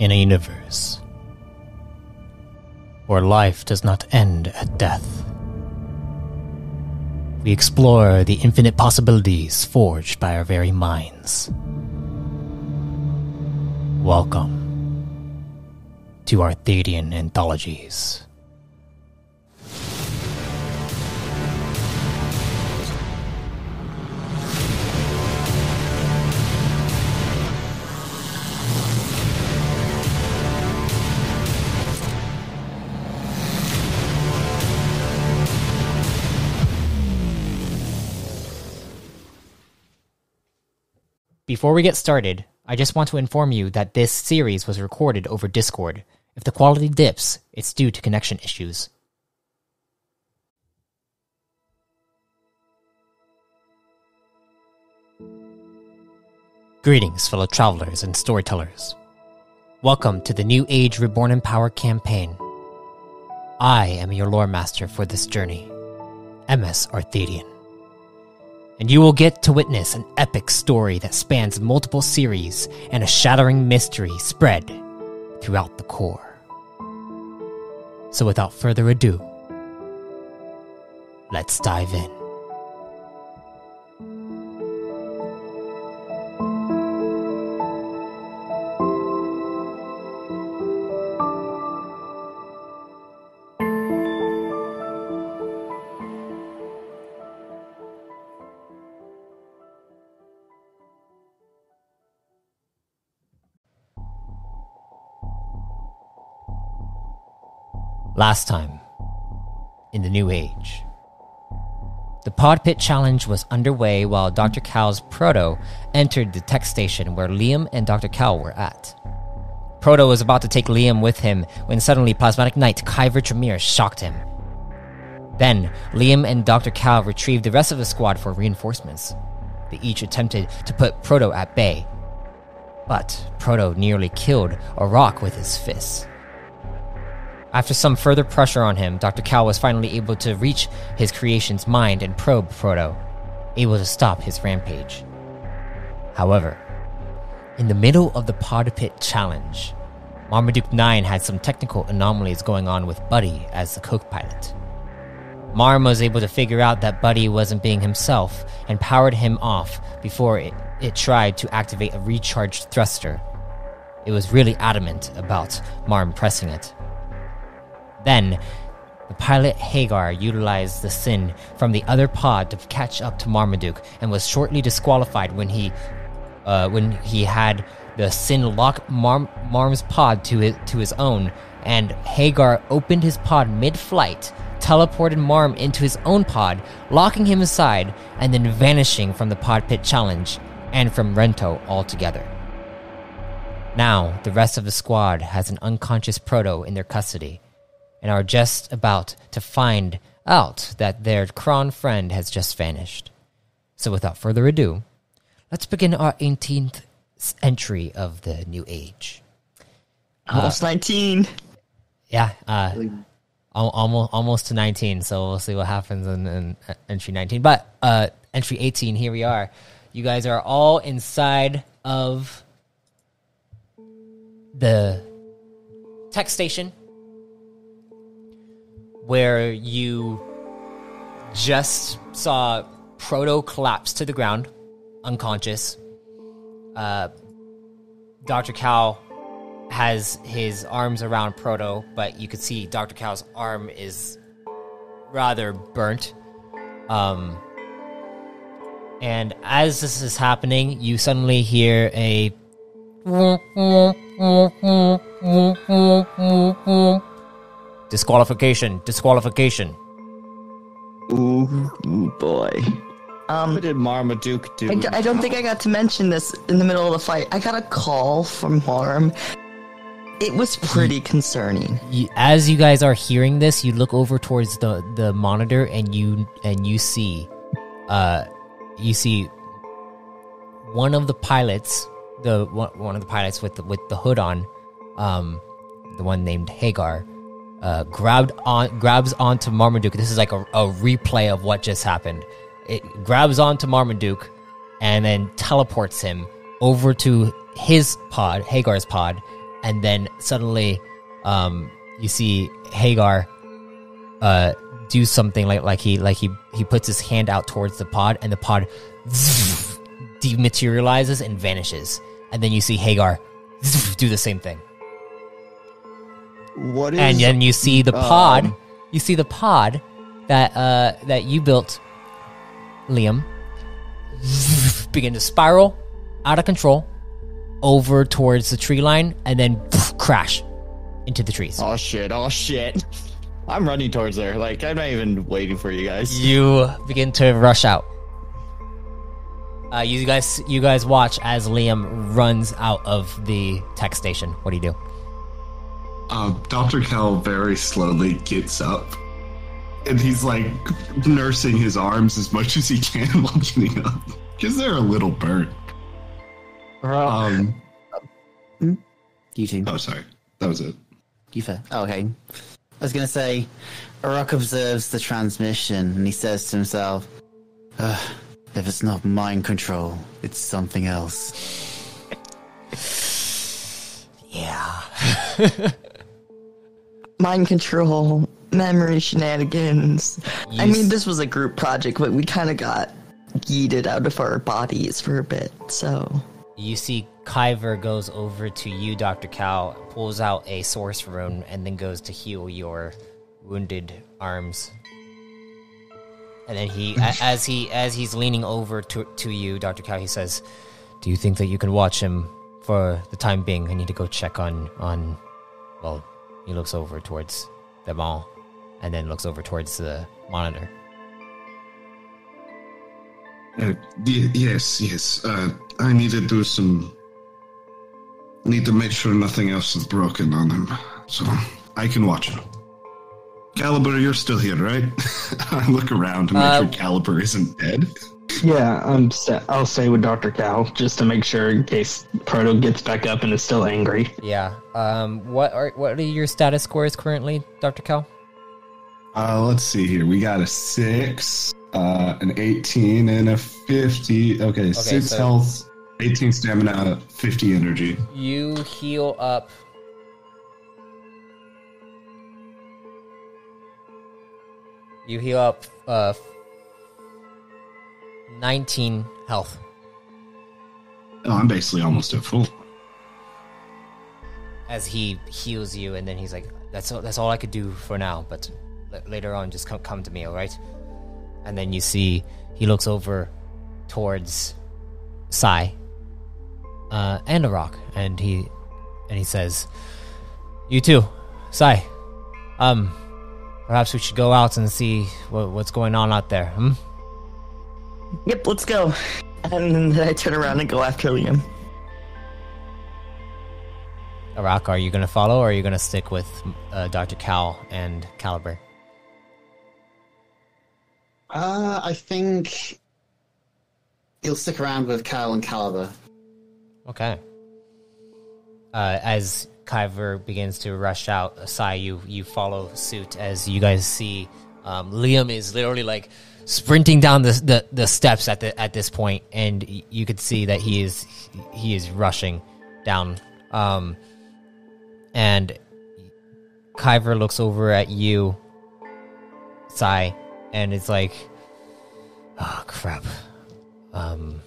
in a universe where life does not end at death. We explore the infinite possibilities forged by our very minds. Welcome to Arthadian Anthologies. Before we get started, I just want to inform you that this series was recorded over Discord. If the quality dips, it's due to connection issues. Greetings, fellow travelers and storytellers. Welcome to the New Age Reborn in Power campaign. I am your lore master for this journey, MS Arthadian. And you will get to witness an epic story that spans multiple series and a shattering mystery spread throughout the core. So without further ado, let's dive in. Last time, in the New Age, the Pod Pit Challenge was underway while Dr. Cal's Proto entered the tech station where Liam and Dr. Cal were at. Proto was about to take Liam with him when suddenly Plasmatic Knight Kyver Tremere shocked him. Then, Liam and Dr. Cal retrieved the rest of the squad for reinforcements. They each attempted to put Proto at bay, but Proto nearly killed Arak with his fists. After some further pressure on him, Dr. Cal was finally able to reach his creation's mind and probe Proto, able to stop his rampage. However, in the middle of the Pod Pit challenge, Marmaduke 9 had some technical anomalies going on with Buddy as the co pilot. Marm was able to figure out that Buddy wasn't being himself and powered him off before it, it tried to activate a recharged thruster. It was really adamant about Marm pressing it. Then, the pilot Hagar utilized the sin from the other pod to catch up to Marmaduke and was shortly disqualified when he uh, when he had the sin lock Mar- Marm's pod to his, to his own, and Hagar opened his pod mid-flight, teleported Marm into his own pod, locking him aside, and then vanishing from the pod pit challenge and from Rento altogether. Now, the rest of the squad has an unconscious Proto in their custody and are just about to find out that their Kron friend has just vanished. So, without further ado, let's begin our 18th entry of the New Age. Almost 19. Yeah, uh, al- almost almost to 19. So we'll see what happens in, in uh, entry 19. But uh, entry 18, here we are. You guys are all inside of the tech station where you just saw Proto collapse to the ground, unconscious. Uh, Dr. Cal has his arms around Proto, but you could see Dr. Cal's arm is rather burnt. Um, and as this is happening, you suddenly hear a disqualification, disqualification. Ooh, ooh, boy. Um, What did Marmaduke do? I, d- I don't think I got to mention this in the middle of the fight. I got a call from Marm. It was pretty concerning. you, as you guys are hearing this, you look over towards the the monitor and you and you see, uh, you see one of the pilots, the one, one of the pilots with the, with the hood on, um, the one named Hagar, uh, grabbed on grabs onto Marmaduke. This is like a, a replay of what just happened. It grabs onto Marmaduke and then teleports him over to his pod, Hagar's pod, and then suddenly, um, you see Hagar, uh, do something like like he like he he puts his hand out towards the pod, and the pod dematerializes and vanishes, and then you see Hagar do the same thing, What is? and then you see the pod, um, you see the pod that uh that you built, Liam, begin to spiral out of control over towards the tree line, and then crash into the trees. Oh shit! Oh shit! I'm running towards there. Like I'm not even waiting for you guys. you begin to rush out. Uh, you guys, you guys watch as Liam runs out of the tech station. What do you do? Uh, Dr. Cal very slowly gets up. And he's like nursing his arms as much as he can while getting up. Because they're a little burnt. Um, You too. oh, sorry. That was it. You fair. Oh, okay. I was gonna say, Arak observes the transmission and he says to himself, "Ugh, "If it's not mind control, it's something else." Yeah. Mind control, memory shenanigans. I mean, this was a group project, but we kind of got yeeted out of our bodies for a bit. So You see Kyver goes over to you, Dr. Cal, pulls out a source rune, and then goes to heal your wounded arms. And then he, a- as he, as he's leaning over to to you, Dr. Cal, he says, "Do you think that you can watch him for the time being? I need to go check on on." Well, he looks over towards them all, and then looks over towards the monitor. Uh, y- yes, yes. Uh, I need to do some. Need to make sure nothing else is broken on him. So I can watch him. Caliber, you're still here, right? I look around to make Uh, sure Caliber isn't dead. Yeah, I'm. St- I'll stay with Doctor Cal just to make sure in case Proto gets back up and is still angry. Yeah. Um. What are what are your status scores currently, Dr. Cal? Uh, let's see here. We got a six, uh, an 18, and a 50. Okay, okay six so- health, 18 stamina, 50 energy. You heal up. You heal up uh 19 health. Oh, I'm basically almost at full. as he heals you, and then he's like, "That's all, that's all I could do for now, but l- later on, just come come to me, all right?" And then you see he looks over towards Sai uh, and Arak, and he and he says, "You too, Sai. Um, perhaps we should go out and see what, what's going on out there." Hmm? Yep, let's go. And then I turn around and go after Liam. Arak, are you gonna follow, or are you gonna stick with uh, Doctor Cal and Caliber? Uh, I think he'll stick around with Cal and Caliber. Okay. Uh, as Kyver begins to rush out, Asai, you you follow suit as you guys see um, Liam is literally like sprinting down the, the the steps at the at this point, and you could see that he is he is rushing down. Um, and Kyver looks over at you, Sai, and it's like, oh crap. Um.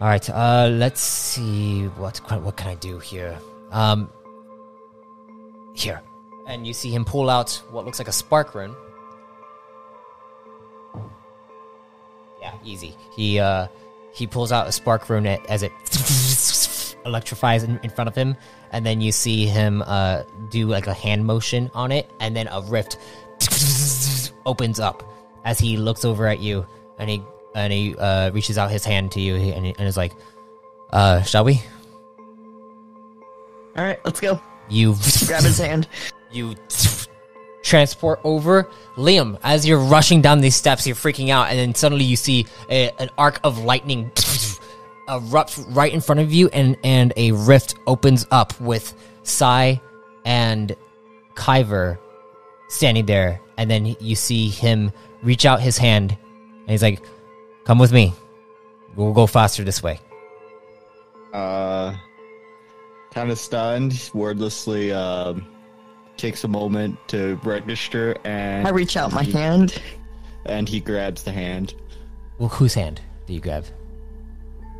All right, uh, let's see what what can I do here. Um, here, and you see him pull out what looks like a spark rune. Yeah, easy. He uh he pulls out a spark rune a- as it electrifies in, in front of him, and then you see him uh do like a hand motion on it, and then a rift opens up as he looks over at you, and he and he uh, reaches out his hand to you, and, he, and is like, "Uh, shall we?" All right, let's go. You Grab his hand. you transport over Liam as you're rushing down these steps. You're freaking out, and then suddenly you see a, an arc of lightning erupt right in front of you, and and a rift opens up with Sai and Kyver standing there, and then you see him reach out his hand, and he's like, "Come with me. We'll go faster this way." Uh, kind of stunned, wordlessly um, takes a moment to register, and I reach out my hand. and he grabs the hand. Well, whose hand do you grab?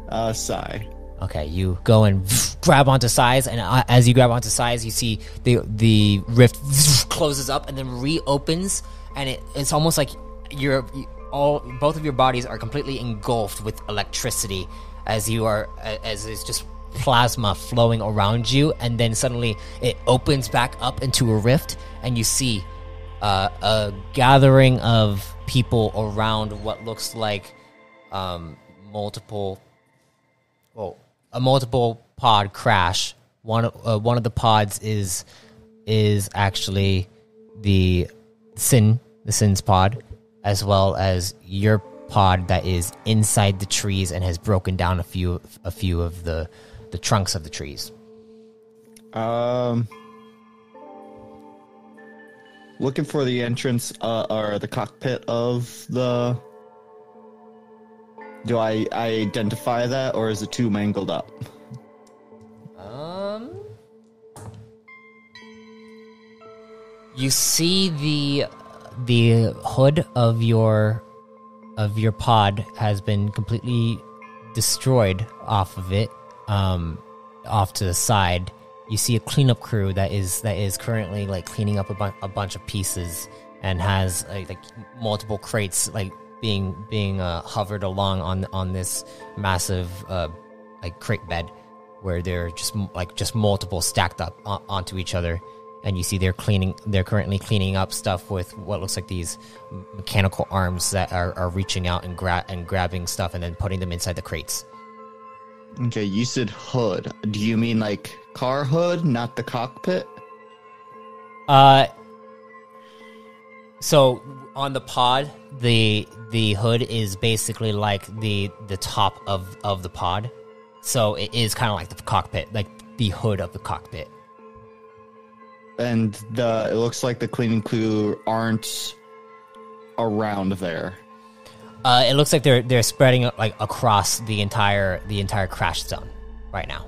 Uh, Sai. Okay, you go and grab onto Sai's, and uh, as you grab onto Sai's, you see the the rift closes up and then reopens, and it, it's almost like you're all both of your bodies are completely engulfed with electricity as you are as it's just plasma flowing around you, and then suddenly it opens back up into a rift, and you see uh, a gathering of people around what looks like um, multiple well, a multiple pod crash. One uh, one of the pods is is actually the sin the sin's pod, as well as your pod that is inside the trees and has broken down a few a few of the the trunks of the trees. Um, looking for the entrance uh, or the cockpit of the. Do I, I identify that, or is it too mangled up? Um, you see the the hood of your of your pod has been completely destroyed off of it, um, off to the side. You see a cleanup crew that is that is currently like cleaning up a, bu- a bunch of pieces and has like, like multiple crates like being being uh, hovered along on on this massive uh, like crate bed where they're just like just multiple stacked up on, onto each other and you see they're cleaning they're currently cleaning up stuff with what looks like these mechanical arms that are, are reaching out and gra- and grabbing stuff and then putting them inside the crates Okay, you said hood. Do you mean like car hood, not the cockpit? uh so on the pod the the hood is basically like the the top of of the pod so it is kind of like the cockpit like the hood of the cockpit And the it looks like the cleaning crew aren't around there. Uh, it looks like they're they're spreading like across the entire the entire crash zone right now.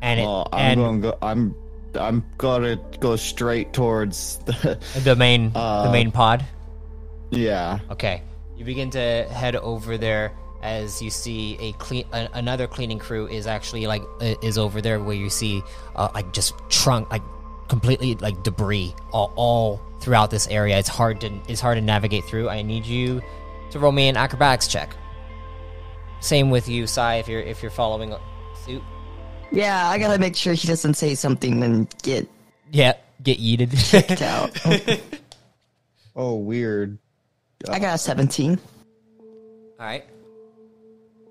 And it Well, I'm and go. I'm I'm gonna go straight towards the. the main the uh, main pod. Yeah. Okay, you begin to head over there as you see a clean a, another cleaning crew is actually like is over there where you see uh, like just trunk like completely like debris all, all throughout this area. It's hard to it's hard to navigate through. I need you to roll me an acrobatics check. Same with you, Sai, if you're if you're following suit. Yeah, I gotta make sure he doesn't say something and get Yeah, get yeeted. kicked out. Oh, weird. I got a 17. All right.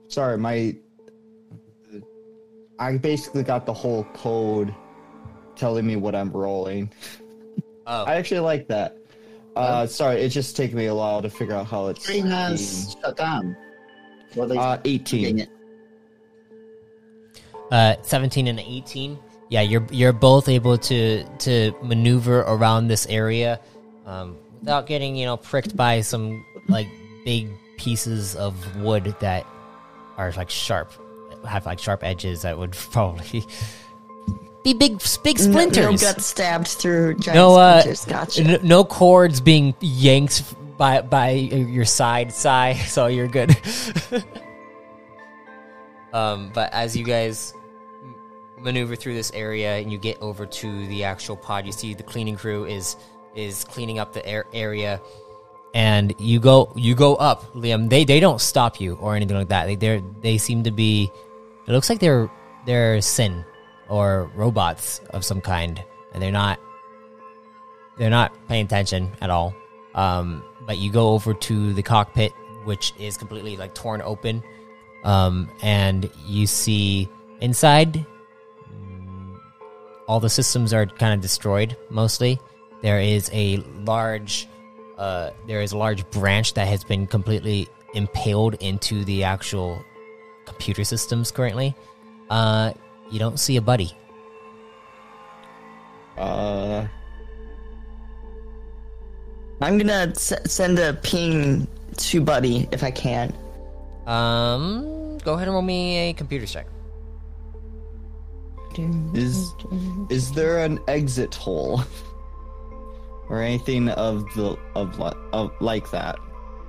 Sorry, my. I basically got the whole code telling me what I'm rolling. Oh, I actually like that. Uh, sorry, it just taken me a while to figure out how it's. Screen has shut down. What are they Uh, 18. it? uh, 17 and 18. Yeah, you're you're both able to to maneuver around this area um, without getting you know pricked by some like big pieces of wood that are like sharp, have like sharp edges that would probably be big big No, splinters. no get stabbed through giant no uh splinters. Gotcha. n- no cords being yanked by by your side side so you're good um but as you guys maneuver through this area and you get over to the actual pod you see the cleaning crew is is cleaning up the air area and you go you go up liam they they don't stop you or anything like that they they they seem to be it looks like they're they're sin or robots of some kind and they're not they're not paying attention at all. Um, but you go over to the cockpit, which is completely like torn open, um, and you see inside. All the systems are kind of destroyed. Mostly, there is a large, uh, there is a large branch that has been completely impaled into the actual computer systems currently. Uh, you don't see a buddy. Uh, I'm gonna s- send a ping to Buddy if I can. Um, go ahead and roll me a computer check. Is is there an exit hole or anything of the of of like that?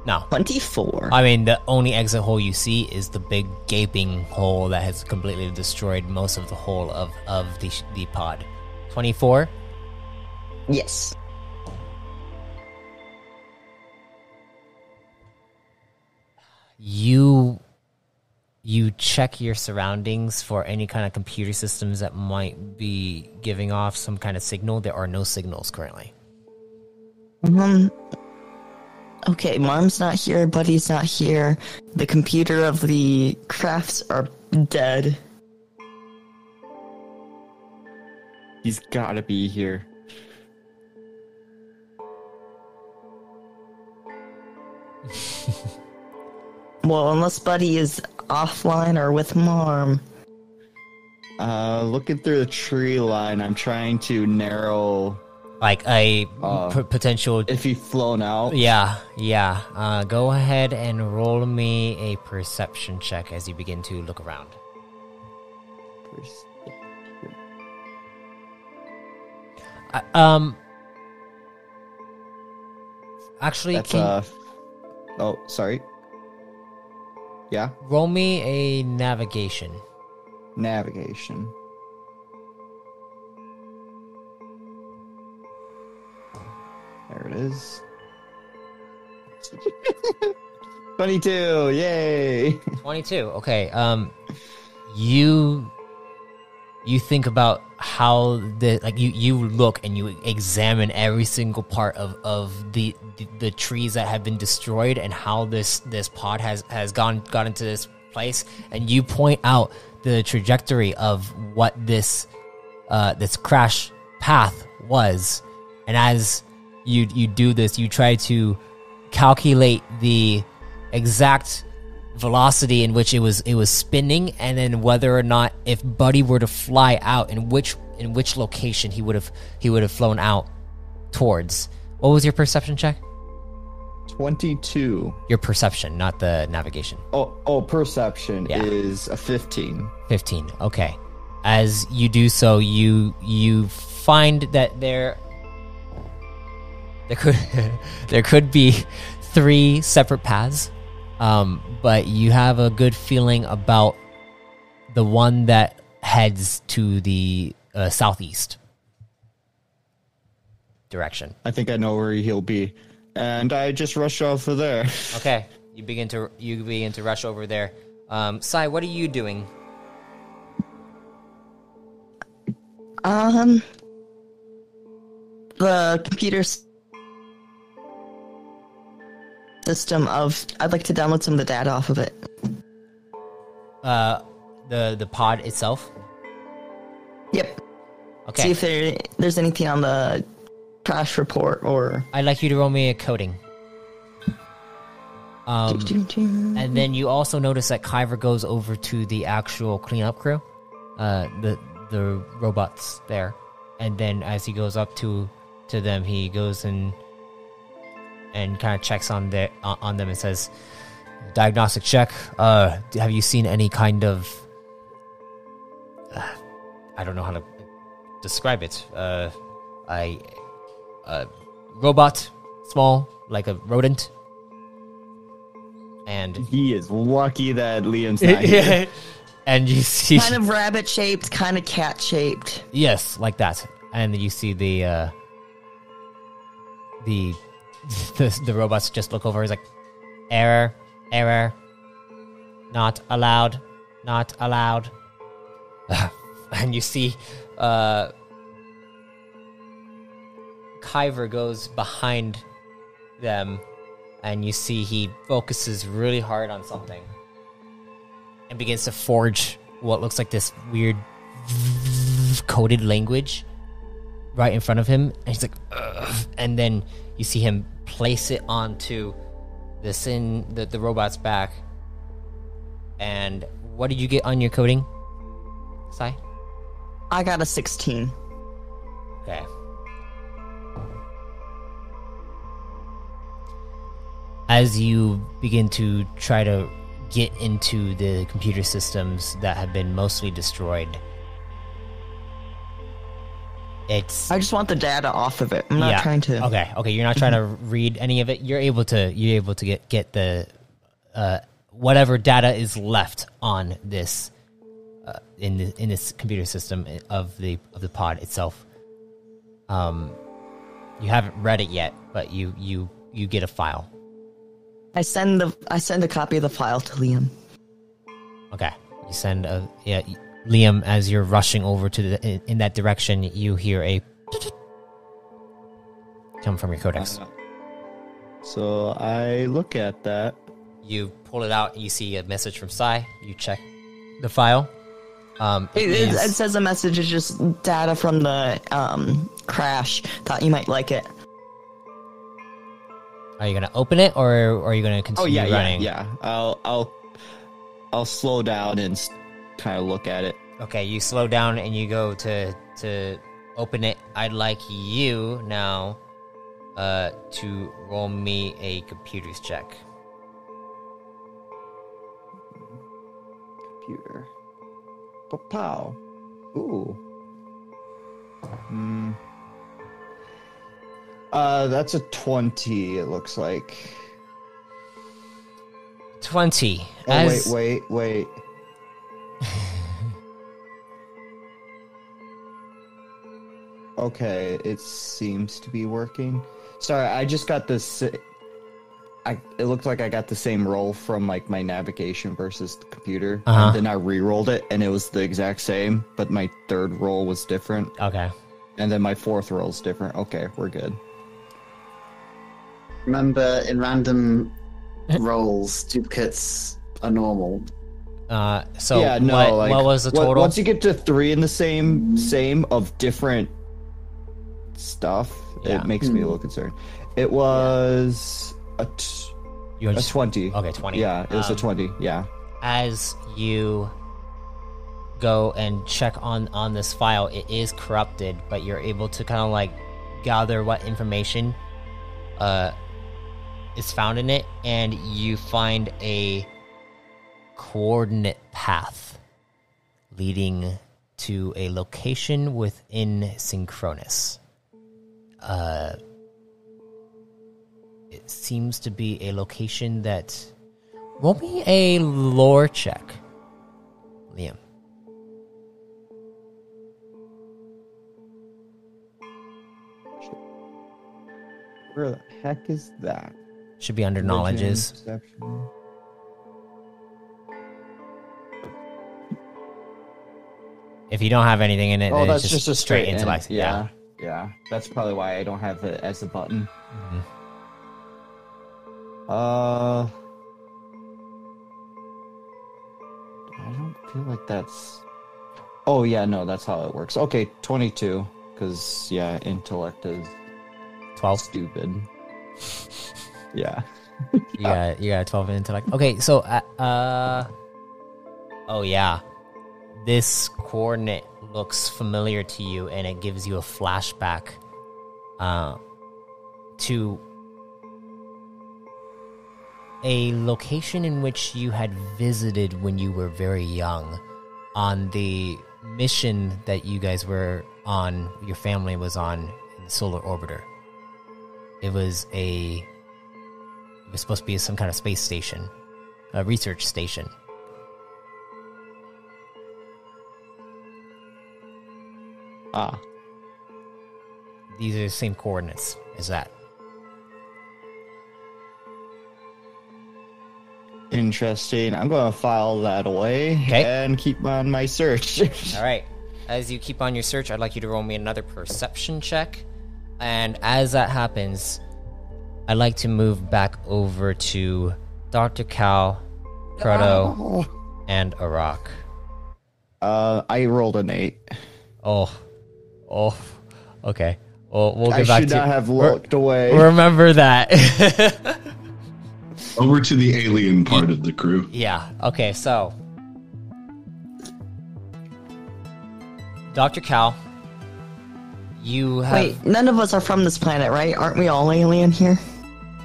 No. 24. I mean, the only exit hole you see is the big gaping hole that has completely destroyed most of the whole of, of the, the pod. 24? yes. You you check your surroundings for any kind of computer systems that might be giving off some kind of signal. There are no signals currently. Um. Okay, Marm's not here, buddy's not here. The computer of the crafts are dead. He's got to be here. Well, unless Buddy is offline or with Marm. Uh, looking through the tree line, I'm trying to narrow Like a Uh, p- potential. if he's flown out. Yeah, yeah. Uh, go ahead and roll me a perception check as you begin to look around. Uh, um. Actually, That's can uh. Oh, sorry. Yeah, roll me a navigation. navigation. There it is. Twenty-two! Yay! 22 okay um you you think about how the like you you look and you examine every single part of of the the, the trees that have been destroyed and how this this pod has has gone got into this place and you point out the trajectory of what this uh this crash path was and as you you do this you try to calculate the exact velocity in which it was it was spinning and then whether or not if buddy were to fly out in which in which location he would have he would have flown out towards what was your perception check Twenty-two. your perception not the navigation Oh, oh, perception Yeah. is a fifteen. 15 okay as you do so you you find that there there could there could be three separate paths um, but you have a good feeling about the one that heads to the uh, southeast direction I think I know where he'll be, and I just rush over there. okay you begin to you begin to rush over there um, Sai, what are you doing Um. The computer s- system of. I'd like to download some of the data off of it. uh, the the pod itself Yep. okay See if there, there's anything on the crash report or. I'd like you to roll me a coding. Um, and then you also notice that Kyver goes over to the actual cleanup crew, uh, the the robots there, and then as he goes up to to them, he goes and and kind of checks on their on on them and says, "Diagnostic check. Uh, have you seen any kind of? Uh, I don't know how to describe it. Uh, I a robot, small, like a rodent. And He is lucky that Liam's not here. and you see kind of rabbit shaped, kind of cat shaped. yes, like that. And you see the uh the the, the robots just look over. He's like, error, error, not allowed, not allowed. and you see, uh, Kyver goes behind them, and you see he focuses really hard on something and begins to forge what looks like this weird coded language right in front of him. And he's like, Ugh. and then you see him place it onto this in the, the robot's back. And what did you get on your coding? Sai? I got a 16. Okay. As you begin to try to get into the computer systems that have been mostly destroyed, it's I just want the data off of it. I'm not yeah. trying to. Okay, okay. You're not trying to read any of it. You're able to. You're able to get get the uh, whatever data is left on this uh, in the, in this computer system of the of the pod itself. Um, you haven't read it yet, but you you you get a file. I send the I send a copy of the file to Liam. Okay, you send a yeah, Liam. As you're rushing over to the in, in that direction, you hear a come from your codex. So I look at that. You pull it out. You see a message from Sai. You check the file. Um, It, it, is- it says a message is just data from the um, crash. Thought you might like it. are you gonna open it or, or are you gonna Oh continue yeah, yeah, running? yeah. I'll I'll I'll slow down and kind of look at it. Okay, you slow down and you go to to open it. I'd like you now uh, to roll me a computers check. Computer. Pow. Ooh. Hmm. Uh, that's a twenty. It looks like. Twenty. Oh As, wait, wait, wait. okay, it seems to be working. Sorry, I just got this. I it looked like I got the same roll from like my navigation versus the computer, Uh-huh. and then I re-rolled it, and it was the exact same, but my third roll was different, Okay. and then my fourth roll is different. Okay, we're good. Remember, in random rolls, duplicates are normal. Uh, so yeah, no, what, like what was the total? Once you get to three in the same same of different stuff, Yeah. it makes me a little concerned. It was a, t- you a just, twenty. okay, twenty. Yeah, it was a Um, twenty. Yeah. as you go and check on on this file it is corrupted but you're able to kind of like gather what information uh is found in it and you find a coordinate path leading to a location within synchronous uh it seems to be a location that Roll me a lore check, Liam. Where the heck is that? Should be under knowledges. Perception. If you don't have anything in it, Oh, that's it's just, a straight straight in. intellect. Yeah, yeah. That's probably why I don't have it as a button. Mhm. Uh, I don't feel like that's. Oh yeah, no, that's how it works. Okay, twenty-two. Because yeah, intellect is Twelve. stupid. yeah. You got you got twelve in intellect. Okay, so uh, uh oh yeah, this coordinate looks familiar to you, and it gives you a flashback uh, to a location in which you had visited when you were very young on the mission that you guys were on your family was on in the solar orbiter. It was a it was supposed to be some kind of space station a research station Ah. these are the same coordinates as that Interesting. I'm going to file that away Okay. and keep on my search. All right. As you keep on your search, I'd like you to roll me another perception check. And as that happens, I'd like to move back over to Dr. Cal, Proto, and Arak. uh, I rolled an eight. Oh, oh, okay. Well, we'll I get back should to not have Re- looked away. Remember that. Over to the alien part of the crew. yeah. Okay. So, Dr. Cal, you have. Wait, none of us are from this planet, right? Aren't we all alien here?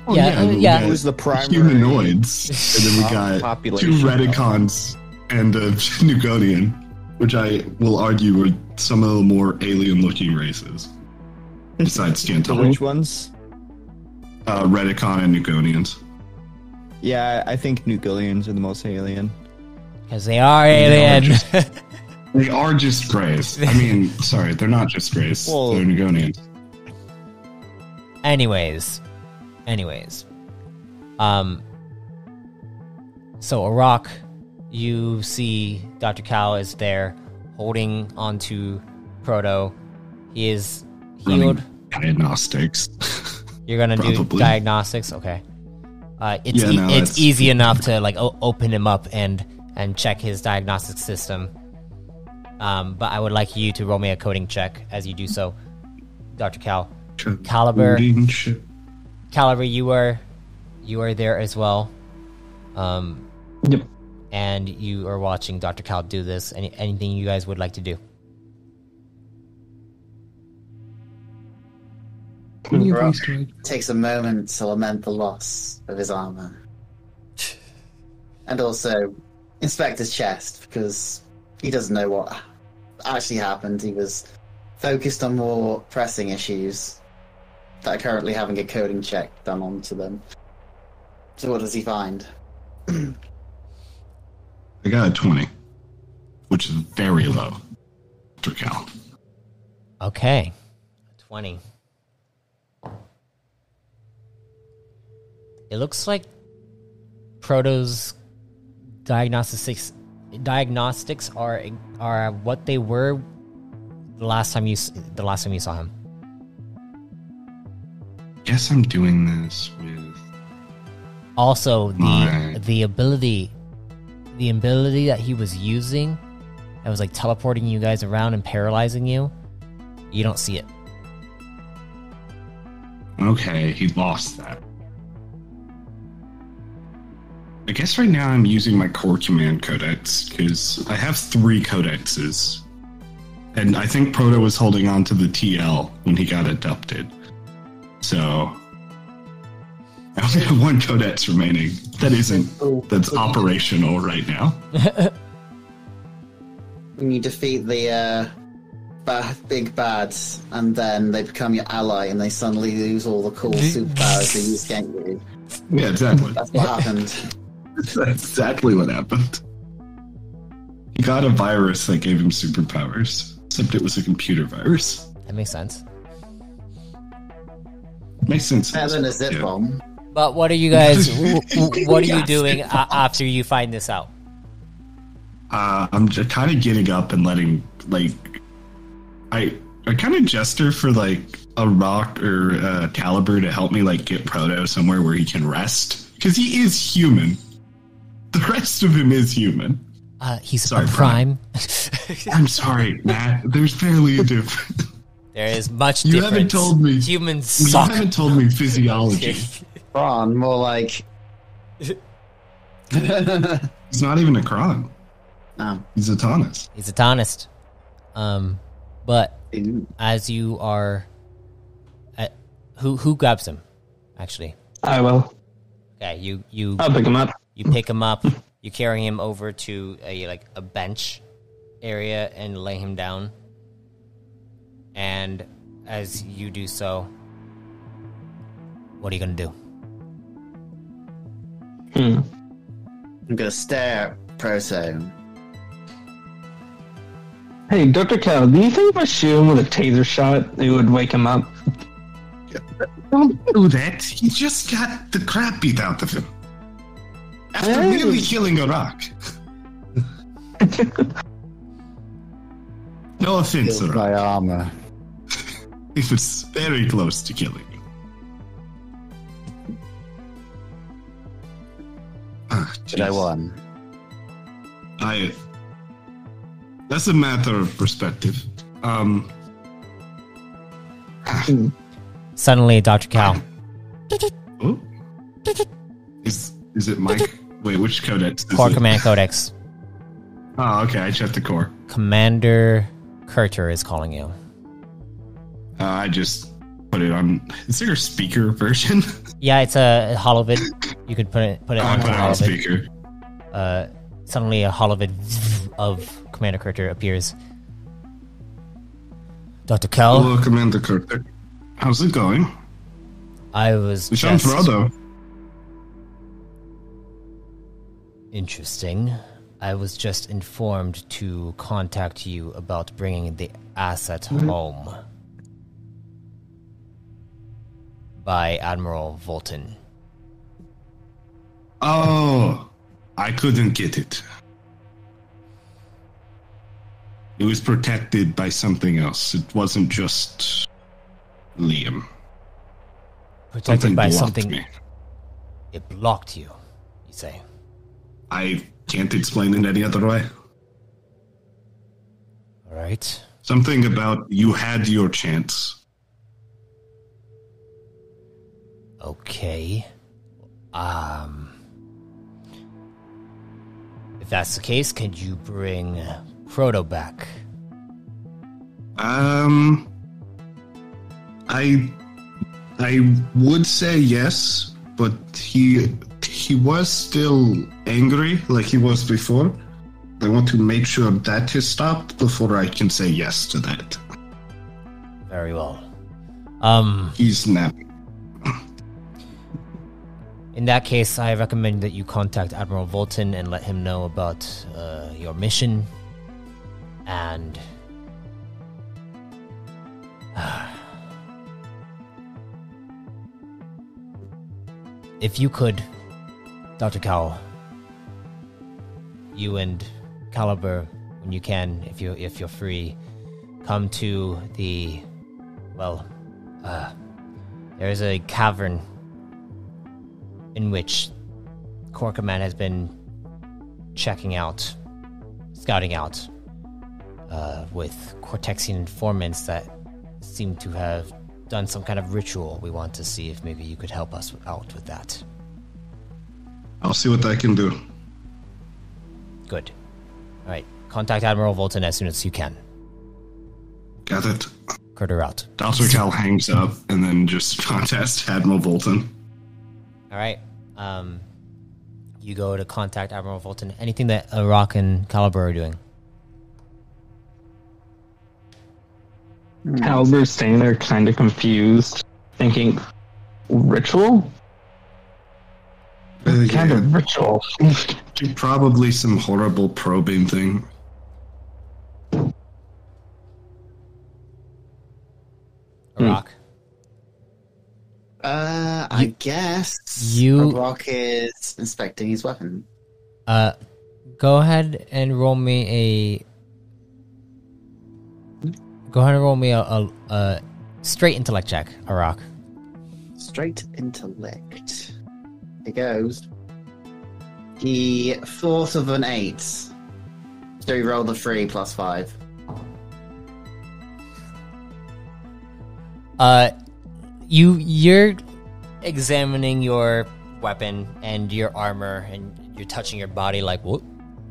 Oh, yeah, we yeah. got Who's the primary humanoids, and then we got population two Redicons and a Nugonian. Which I will argue are some of the more alien-looking races, besides So which ones? uh, Redicon, and Nugonians. Yeah, I think Nugillians are the most alien. Because they are alien. They are just grays. I mean, sorry, they're not just grays. Well- they're Nugonians. anyways. Anyways. Um so Arak, you see Dr. Cal is there holding onto Proto. He is healed. Running diagnostics. You're gonna do diagnostics, okay? Uh, it's Yeah, e- no, it's easy enough to like o- open him up and and check his diagnostic system. Um, but I would like you to roll me a coding check as you do so, Doctor Cal. Caliber. Coding. Caliber, you are you are there as well, um, Yep. And you are watching Doctor Cal do this. Any anything you guys would like to do? Rock takes a moment to lament the loss of his armor. And also inspect his chest because he doesn't know what actually happened. He was focused on more pressing issues that are currently having a coding check done onto them. So what does he find? I got a 20, which is very low for Cal. Okay, twenty. It looks like Proto's diagnostics diagnostics are are what they were the last time you the last time you saw him. Guess I'm doing this with. Also, the My- the ability the ability that he was using that was like teleporting you guys around and paralyzing you, you don't see it. Okay, he lost that. I guess right now I'm using my core command codex because I have three codexes. And I think Proto was holding on to the TL when he got adopted. So I only have one codex remaining that isn't that's operational right now. When you defeat the uh, ba- big bads, and then they become your ally, and they suddenly lose all the cool superpowers they used against you. Yeah, exactly. That's what happened. That's exactly what happened. He got a virus that gave him superpowers, except it was a computer virus. That makes sense. Makes sense. Better than a zip Yeah. bomb. But what are you guys? what are you doing a- after you find this out? Uh, I'm just kind of getting up and letting like I I kind of gesture for like Arak or a caliber to help me like get Proto somewhere where he can rest because he is human. The rest of him is human. Uh, he's Sorry, a prime. I'm sorry, Matt. There's barely a difference. there is much You difference. haven't told me- Humans You suck. haven't told me physiology. Ron, more like. He's not even a Kron. oh. He's a Taunus. He's a Tonist. Um, but as you are, uh, who who grabs him? Actually, I will. okay. You you I'll pick him up. you pick him up. You carry him over to a like a bench area and lay him down. And as you do so, what are you gonna do? Hmm. I'm gonna stare at Proto. Hey, Dr. Cal, do you think if I shoot him with a taser shot, it would wake him up? Don't do that. He just got the crap beat out of him. After Hey. nearly killing Arak. no offense, Killed Rock. my armor. He was very close to killing Ah, But I jeez. won. I. That's a matter of perspective. Um. Suddenly, Doctor Cal. Oh. Is is it Mike? Wait, which codex? Is Core it? Command Codex. Oh, okay. I checked the core. Commander Carter is calling you. Uh, I just put it on. Is there a speaker version? Yeah, it's a holovid. You could put it put it I onto put a it on holovid. speaker. Uh, suddenly, a holovid of Commander Carter appears. Dr. Cal, Hello, Commander Carter. How's it going? I was We just Frodo. interesting. I was just informed to contact you about bringing the asset home by Admiral Volton. Oh, I couldn't get it. It was protected by something else. It wasn't just Liam. Protected by something. me. It blocked you, you say. I can't explain it any other way. All right. Something about you had your chance. Okay. Um. If that's the case, can you bring Proto back? Um, I, I would say yes, but he he was still angry like he was before. I want to make sure that is stopped before I can say yes to that. Very well. Um. He's napping. In that case, I recommend that you contact Admiral Volton and let him know about uh, your mission. And. if you could, Dr. Cowell, you and Caliber, when you can, if you if you're free, come to the well, uh, there is a cavern in which Core Command has been checking out, scouting out, uh, with Cortexian informants that seem to have done some kind of ritual. We want to see if maybe you could help us out with that. I'll see what I can do. Good. All right. Contact Admiral Volton as soon as you can. Got it. Carter out. Dr. Cal hangs up and then just contacts Admiral Volton. All right. Um, you go to contact Admiral Volton. Anything that Arak and Caliber are doing. Caliber's standing there kind of confused, thinking, ritual? Uh, Kind yeah, of ritual. probably some horrible probing thing. Arak. Uh, I guess you- Rock is inspecting his weapon. Uh, go ahead and roll me a. Go ahead and roll me a, a, a straight intellect check, Arak. Straight intellect. It goes. He fourth of an eight. So he rolled a three plus five. Uh, you you're examining your weapon and your armor, and you're touching your body like, what?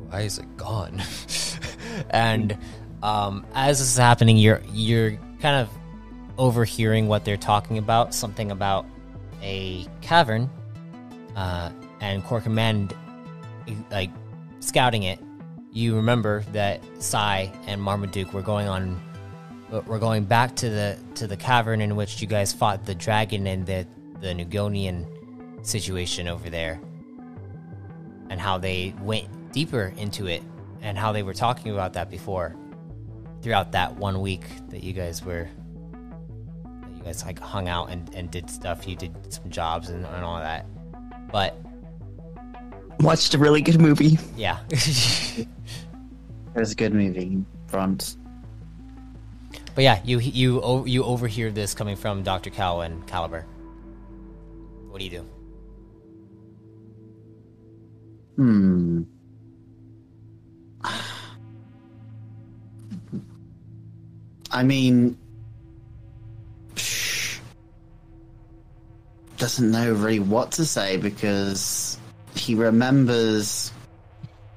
Why is it gone? and um, as this is happening, you're you're kind of overhearing what they're talking about. Something about a cavern, uh, and Core Command like scouting it. You remember that Sai and Marmaduke were going on but we're going back to the to the cavern in which you guys fought the dragon and the the Nugonian situation over there, and how they went deeper into it, and how they were talking about that before, throughout that one week that you guys were, that you guys like hung out and, and did stuff. You did some jobs and, and all that, but Watched a really good movie. yeah. It was a good movie. Front. But yeah, you you you overhear this coming from Doctor Cow and Caliber. What do you do? Hmm. I mean, doesn't know really what to say because he remembers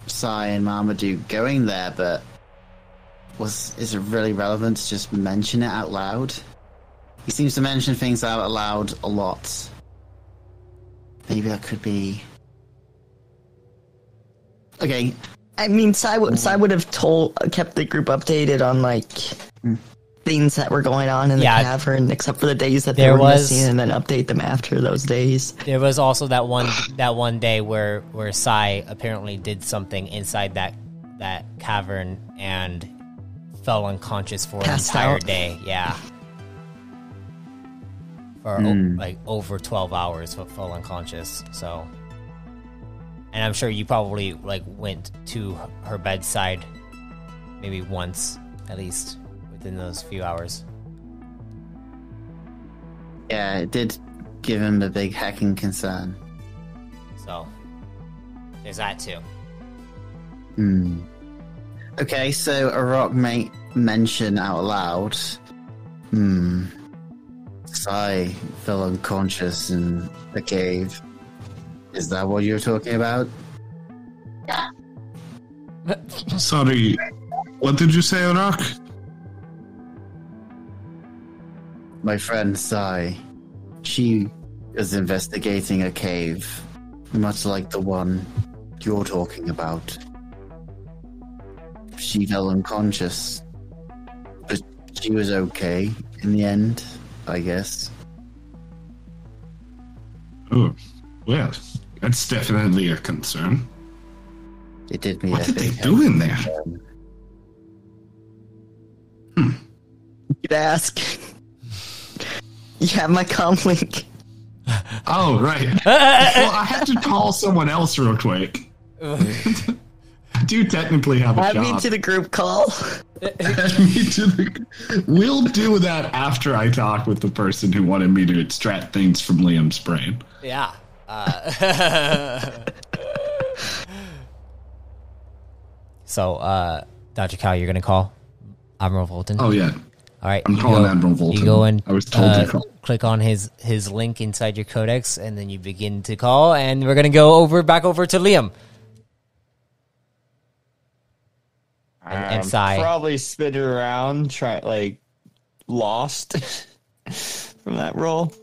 Sai and Marmaduke going there, but was is it really relevant to just mention it out loud? He seems to mention things out loud a lot. Maybe that could be Okay, I mean, Sai, would Sai would have told, kept the group updated on like mm. things that were going on in the Yeah. cavern, except for the days that they There were was- missing, and then update them after those days. There was also that one that one day where where Sai apparently did something inside that that cavern and fell unconscious for Passed an entire out. day. Yeah. For o- like over 12 hours f- fell unconscious. So and I'm sure you probably like went to her bedside maybe once at least within those few hours. Yeah, it did give him a big hacking concern. So there's that too. Hmm. Okay, so Arak may mention out loud. Hmm. Sai fell unconscious in the cave. Is that what you're talking about? Sorry, what did you say, Rock? My friend Sai. She is investigating a cave, much like the one you're talking about. She fell unconscious, but she was okay in the end, I guess. Oh, well, that's definitely a concern. It did me What did they do in there? Hmm. You'd ask. You have my com link. Oh, right. well, I have to call someone else real quick. I do technically have a Add me to the group call. Add me to the. We'll do that after I talk with the person who wanted me to extract things from Liam's brain. Yeah. Uh, so, uh, Dr. Cal, you're gonna call Admiral Volton? Oh yeah, All right. I'm calling go- Admiral Volton. You go and I was told to uh, call. click on his his link inside your codex, and then you begin to call. And we're gonna go over back over to Liam. And, and Um, Sai. Probably spin it around, try like lost from that roll.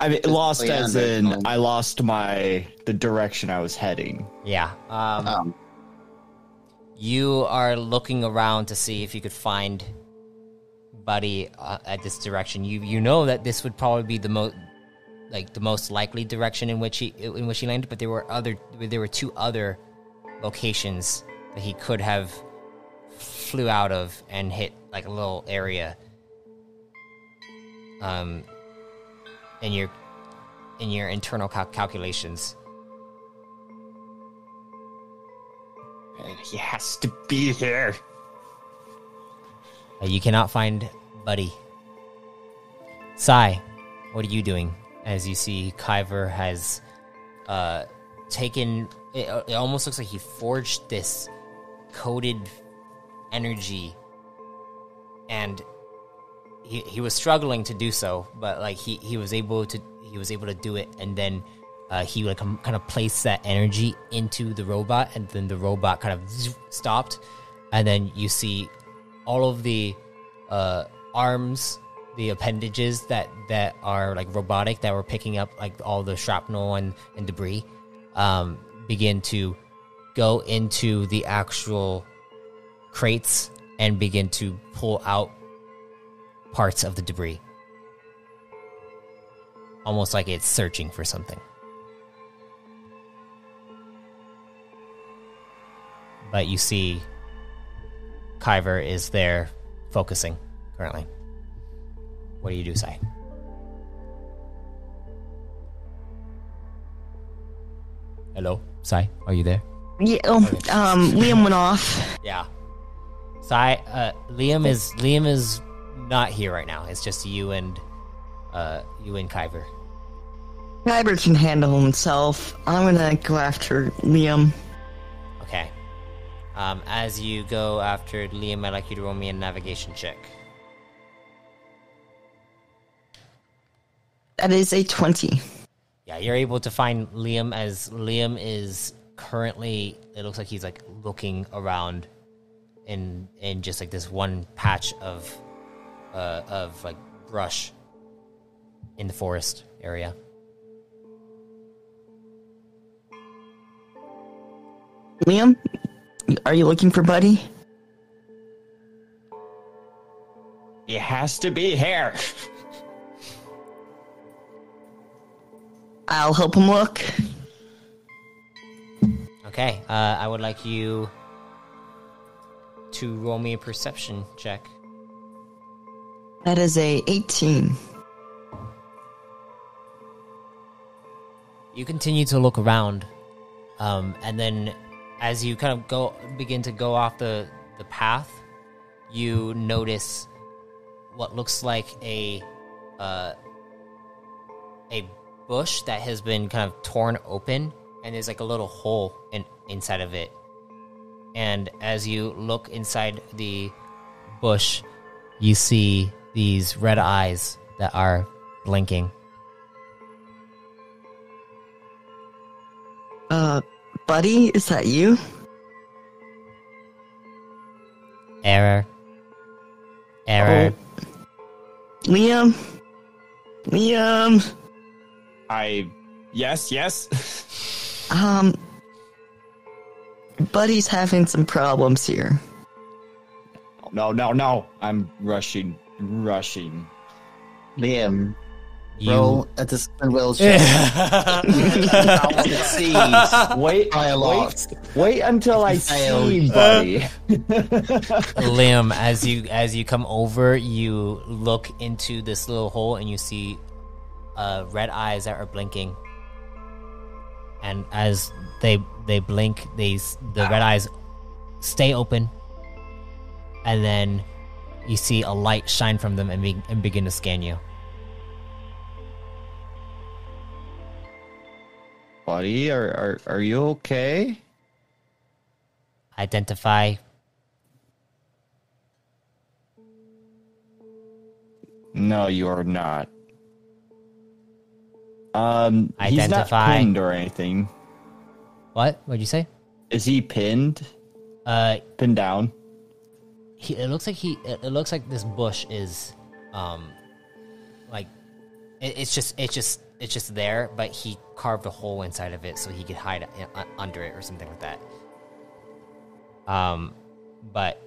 I mean, lost as in. I lost my the direction I was heading. Yeah. Um, Um, you are looking around to see if you could find Buddy uh, at this direction. You you know that this would probably be the most like the most likely direction in which he in which he landed, but there were other there were two other locations that he could have flew out of and hit like a little area. Um, in your in your internal cal- calculations. He has to be here. Uh, you cannot find Buddy. Sai, what are you doing? As you see, Kyver has uh, taken. It, it almost looks like he forged this coded energy, and he he was struggling to do so, but like he he was able to he was able to do it, and then. Uh, he like um, kind of placed that energy into the robot, and then the robot kind of stopped, and then you see all of the uh, arms, the appendages that that are like robotic that were picking up like all the shrapnel and, and debris, um, begin to go into the actual crates and begin to pull out parts of the debris, almost like it's searching for something. But you see Kyver is there focusing currently. What do you do, Sai? Hello, Sai, are you there? Yeah, oh, um, Liam went off. Yeah. Sai, uh, Liam is Liam is not here right now. It's just you and uh, you and Kyver. Kyber can handle himself. I'm gonna go after Liam. Okay. Um, as you go after Liam, I'd like you to roll me a navigation check. That is a 20. Yeah, you're able to find Liam as Liam is currently. It looks like he's like looking around in in just like this one patch of uh, of like brush in the forest area. Liam, are you looking for Buddy? It has to be here. I'll help him look. Okay, uh, I would like you to roll me a perception check. That is a 18. You continue to look around, um, and then as you kind of go begin to go off the the path, you notice what looks like a uh, a bush that has been kind of torn open, and there's like a little hole in inside of it. And as you look inside the bush, you see these red eyes that are blinking. Uh, Buddy, is that you? Error. Error. Liam? Liam? I. Yes, yes. Um, Buddy's having some problems here. no, no, no. I'm rushing, rushing. Liam, You roll a discipline will check. Succeed Wait, by a wait, lot. wait until I failed. see Buddy. Liam, as you as you come over, you look into this little hole and you see uh, red eyes that are blinking. And as they they blink, they s- the red eyes stay open, and then you see a light shine from them and, be, and begin to scan you. Buddy, are, are are you okay? Identify. No, you are not. Um, he's not Identify. pinned or anything. What? What'd you say? Is he pinned? Uh, Pinned down? he, it looks like he it, it looks like this bush is um like it, it's just it's just it's just there but he carved a hole inside of it so he could hide i- under it or something like that um but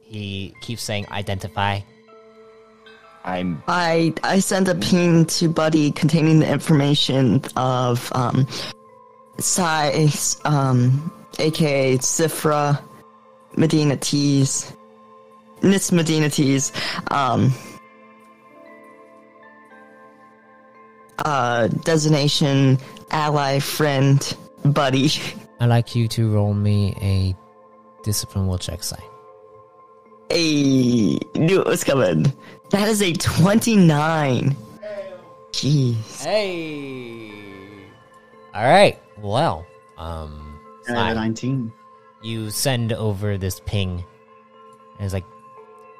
he keeps saying identify I'm I I sent a ping to Buddy containing the information of um size um aka Sifra Medina Tees Nis Medina Tees um uh designation ally friend buddy i'd like you to roll me a discipline will check sign Hey, knew it was coming. That is a 29. Jeez. hey all right well um Uh, Slime. 19. you send over this ping. And it's like,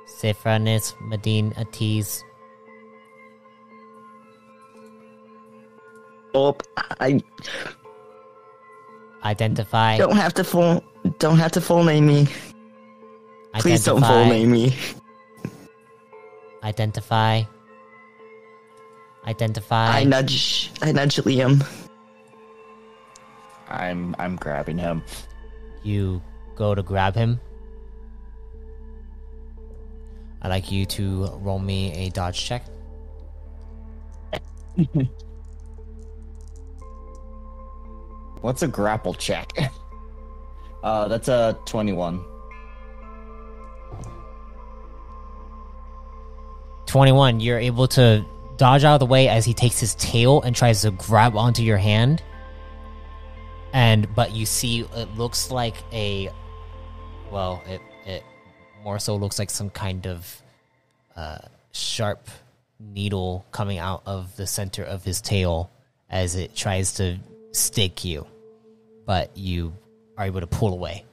Sifranis Medin Atiz. Oh, I Identify. don't have to full don't have to full name me. Please don't full name me. Identify. Identify. I nudge I nudge Liam. I'm I'm grabbing him. you go to grab him. I'd like you to roll me a dodge check. What's a grapple check? Uh, that's a twenty-one. 21, you're able to dodge out of the way as he takes his tail and tries to grab onto your hand. And but you see it looks like a well, it it more so looks like some kind of uh sharp needle coming out of the center of his tail as it tries to stick you. But you are able to pull away.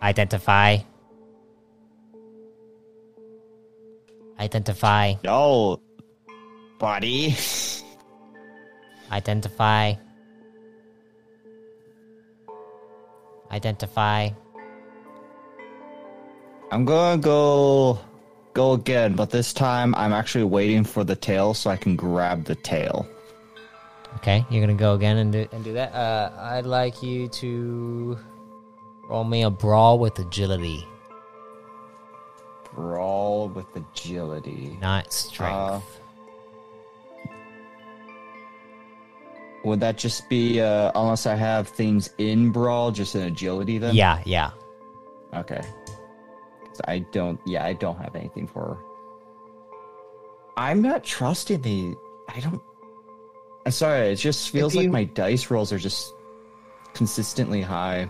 Identify Identify. No, buddy. Identify. Identify. I'm gonna go go again, but this time I'm actually waiting for the tail so I can grab the tail. Okay, you're gonna go again and do and do that. Uh, I'd like you to roll me a brawl with agility, Brawl with agility. not strength. Uh, Would that just be uh, unless I have things in brawl, just an agility then? yeah, yeah. Okay. I don't. Yeah, I don't have anything for. Her. I'm not trusting the. I don't. I'm sorry. It just feels like my dice rolls are just consistently high.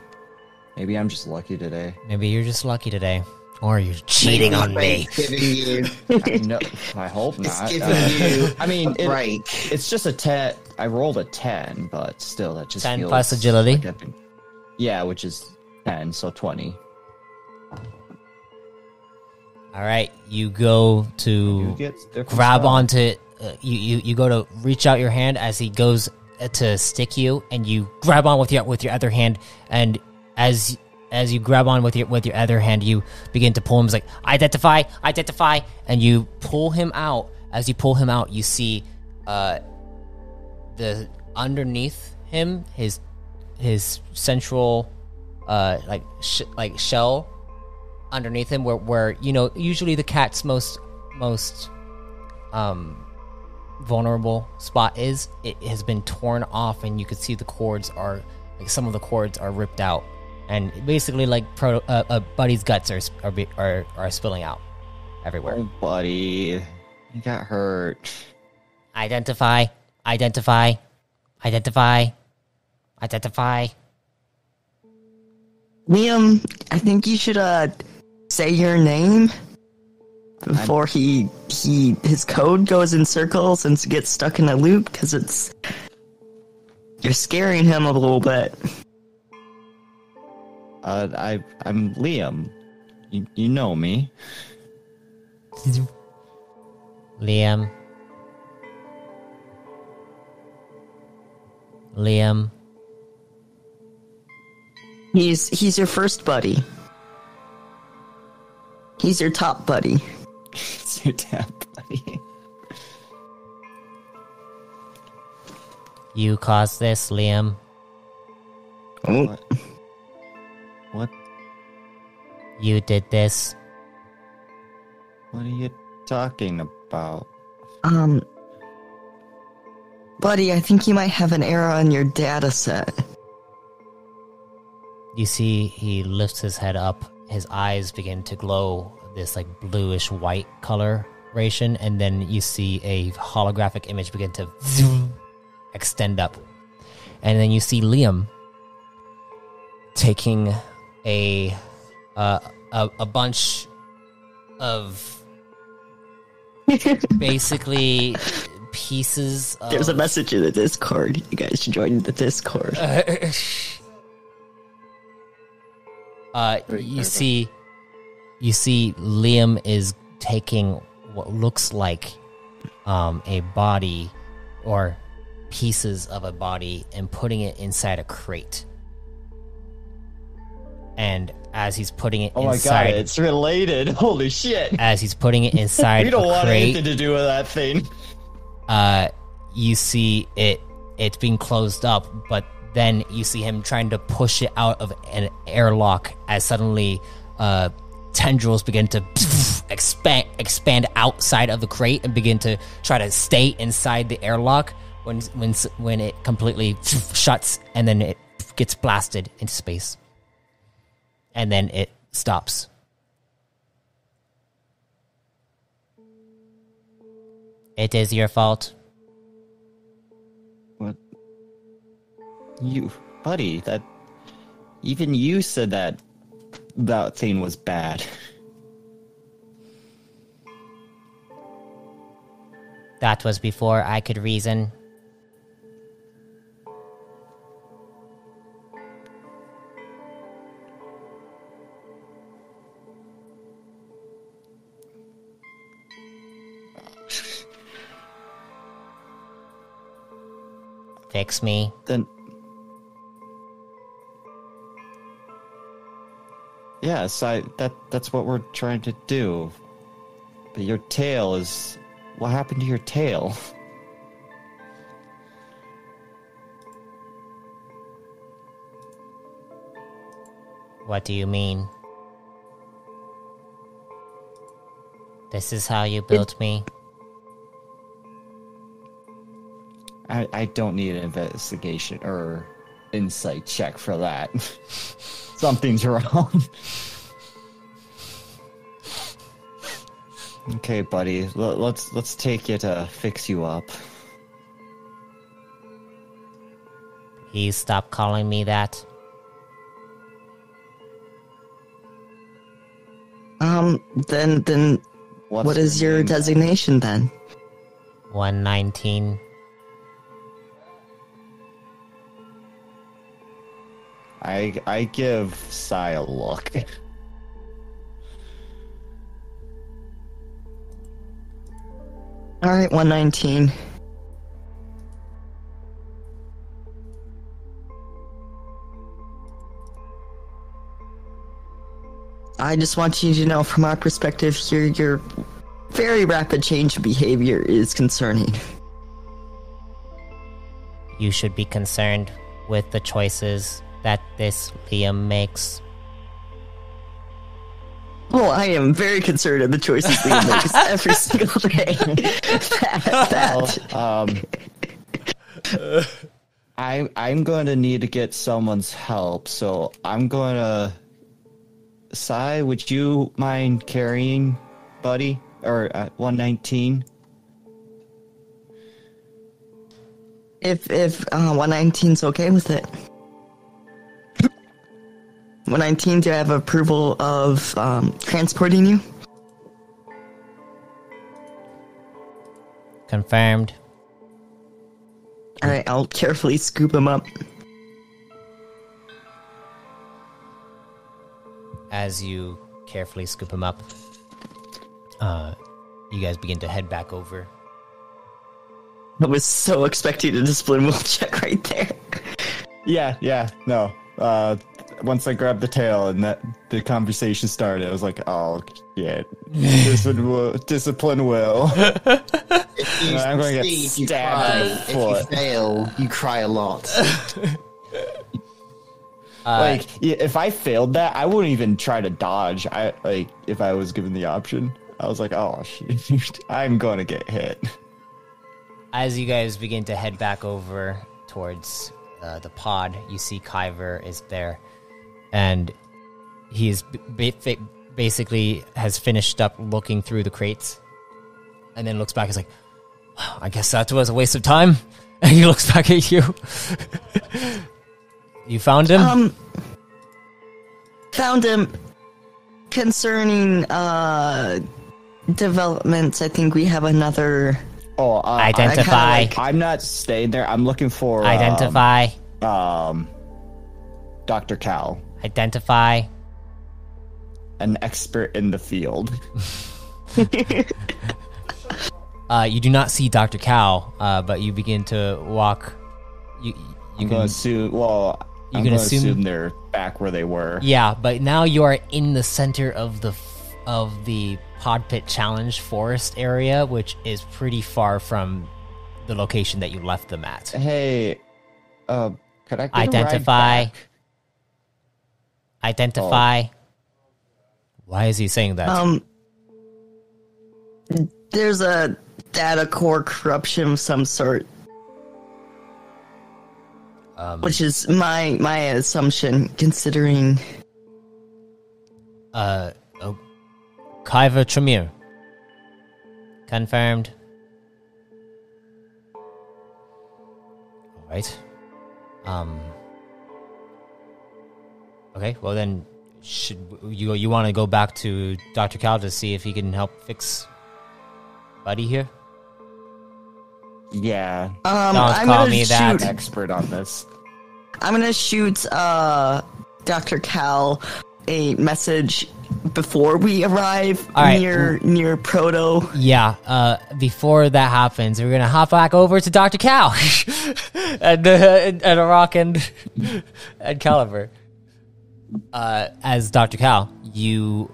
Maybe I'm just lucky today. Maybe you're just lucky today, or you're cheating on me. Giving you I, no, I hope It's not. giving Uh, you I mean, it, right. it's just a ten. I rolled a ten, but still, that just 10 feels plus agility? like been- yeah, which is ten, so twenty. All right, you go to You grab stuff. onto it. Uh, you, you you go to reach out your hand as he goes uh, to stick you, and you grab on with your with your other hand, and as as you grab on with your with your other hand, you begin to pull him. Like identify, identify, and you pull him out. As you pull him out, you see uh, the underneath him his his central uh like sh- like shell underneath him where where you know usually the cat's most most um vulnerable spot is it has been torn off and you can see the cords are like some of the cords are ripped out and basically like pro uh, uh, buddy's guts are, are are are spilling out everywhere. Oh, buddy, you got hurt. identify. Identify. Identify. Identify. Liam, I think you should uh say your name before he he his code goes in circles and gets stuck in a loop because it's you're scaring him a little bit. Uh, I I'm Liam. You, you know me. Liam. Liam. He's he's your first buddy. He's your top buddy. It's your dad, buddy. You caused this, Liam. Oh, What? What? You did this. What are you talking about? um, buddy, I think you might have an error on your data set. You see, he lifts his head up. His eyes begin to glow this like bluish white coloration, and then you see a holographic image begin to extend up, and then you see Liam taking a uh, a, a bunch of basically pieces. Of, There's a message in the Discord. You guys should join the Discord. Uh, you see, you see, Liam is taking what looks like um, a body or pieces of a body and putting it inside a crate. And as he's putting it Oh my inside, god, it's related. Holy shit. as he's putting it inside We don't want crate, anything to do with that thing. uh, you see it it's being closed up, but then you see him trying to push it out of an airlock as suddenly uh, tendrils begin to expand expand outside of the crate and begin to try to stay inside the airlock when when when it completely shuts and then it gets blasted into space and then it stops. It is your fault. What? You, buddy, that. Even you said that that thing was bad. That was before I could reason. fix me? Then. Yes, I. That that's what we're trying to do. But your tail is. What happened to your tail? What do you mean? This is how you built it, me? I, I don't need an investigation or insight check for that. Something's wrong. okay, buddy. L- let's let's take you to fix you up. Please stop calling me that. Um, then, then, What's what is your name? designation then? 119. I I give Sai a look. All right, 119. I just want you to know from our perspective here, your very rapid change of behavior is concerning. You should be concerned with the choices that this Liam makes. Well, I am very concerned of the choices that he makes every single day. that, that. Um, I I'm going to need to get someone's help, so I'm going to. Sai, would you mind carrying, buddy, or uh, 119? If if uh, 119's okay with it. 119, do I have approval of um, transporting you? Confirmed. All right, I'll carefully scoop him up. As you carefully scoop him up, uh, you guys begin to head back over. I was so expecting a discipline will check right there. Yeah, yeah, no. Uh, once I grabbed the tail and that the conversation started, I was like, "Oh shit, discipline will." Discipline will. If you I'm gonna get succeed, you stabbed cry. in the If you foot. fail, you cry a lot. Uh, like, yeah, if I failed that, I wouldn't even try to dodge. I like if I was given the option. I was like, "Oh shit, I'm going to get hit." as you guys begin to head back over towards uh, the pod, you see Kyver is there, and he is ba- ba- basically has finished up looking through the crates, and then looks back. He's like, "Wow, "I guess that was a waste of time." And he looks back at you. you found him. Um, found him concerning uh developments. I think we have another. Oh, uh, Identify. like- I'm not staying there. I'm looking for um, Identify. Um, Dr. Cal, Identify. an expert in the field. Uh, you do not see Dr. Cow, uh, but you begin to walk. You, you can assume. Well, You I'm can assume- assume they're back where they were. Yeah, but now you are in the center of the f- of the Pod Pit Challenge forest area, which is pretty far from the location that you left them at. Hey, uh, could I get Identify. A ride back? Identify. Why is he saying that? Um, there's a data core corruption of some sort, Um, which is my my assumption, considering. uh, oh, Kaiva Tremere. Confirmed. All right. Um. Okay. Well then, should you you want to go back to Doctor Cal to see if he can help fix Buddy here? Yeah, Um, Don't I'm call gonna me shoot. that. expert on this. I'm gonna shoot uh Dr. Cal a message before we arrive All right. near near Proto. Yeah. Uh, before that happens, we're gonna hop back over to Doctor Cal and uh, and, and Rock and and Caliber. Uh, as Doctor Cal, you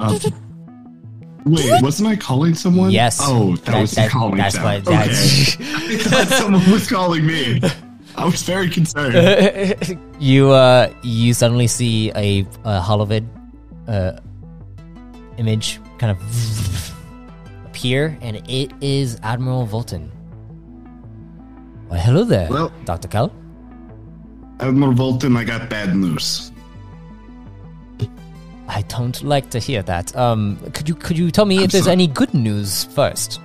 Um, wait, wasn't I calling someone? Yes. Oh, that, was that- calling that's sound. what- that's- Okay. I thought someone was calling me. I was very concerned. you uh you suddenly see a, a holovid uh image kind of appear and it is admiral volton why hello there Well- dr cal Admiral Volton, I got bad news. i don't like to hear that um could you could you tell me I'm if there's sorry. any good news first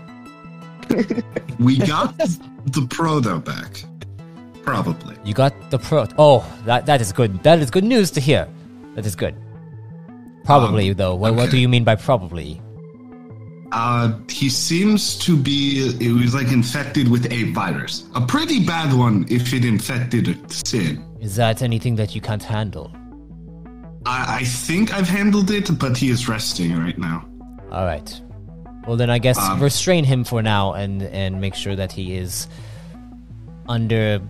We got the proto back. Probably. you got the pro oh that that is good that is good news to hear that is good probably Um, though what, what do you mean by probably Uh, he seems to be, it was like infected with a virus. A pretty bad one if it infected a sin. is that anything that you can't handle I, I think I've handled it, but he is resting right now. All right. Well, then I guess Um, restrain him for now and and make sure that he is under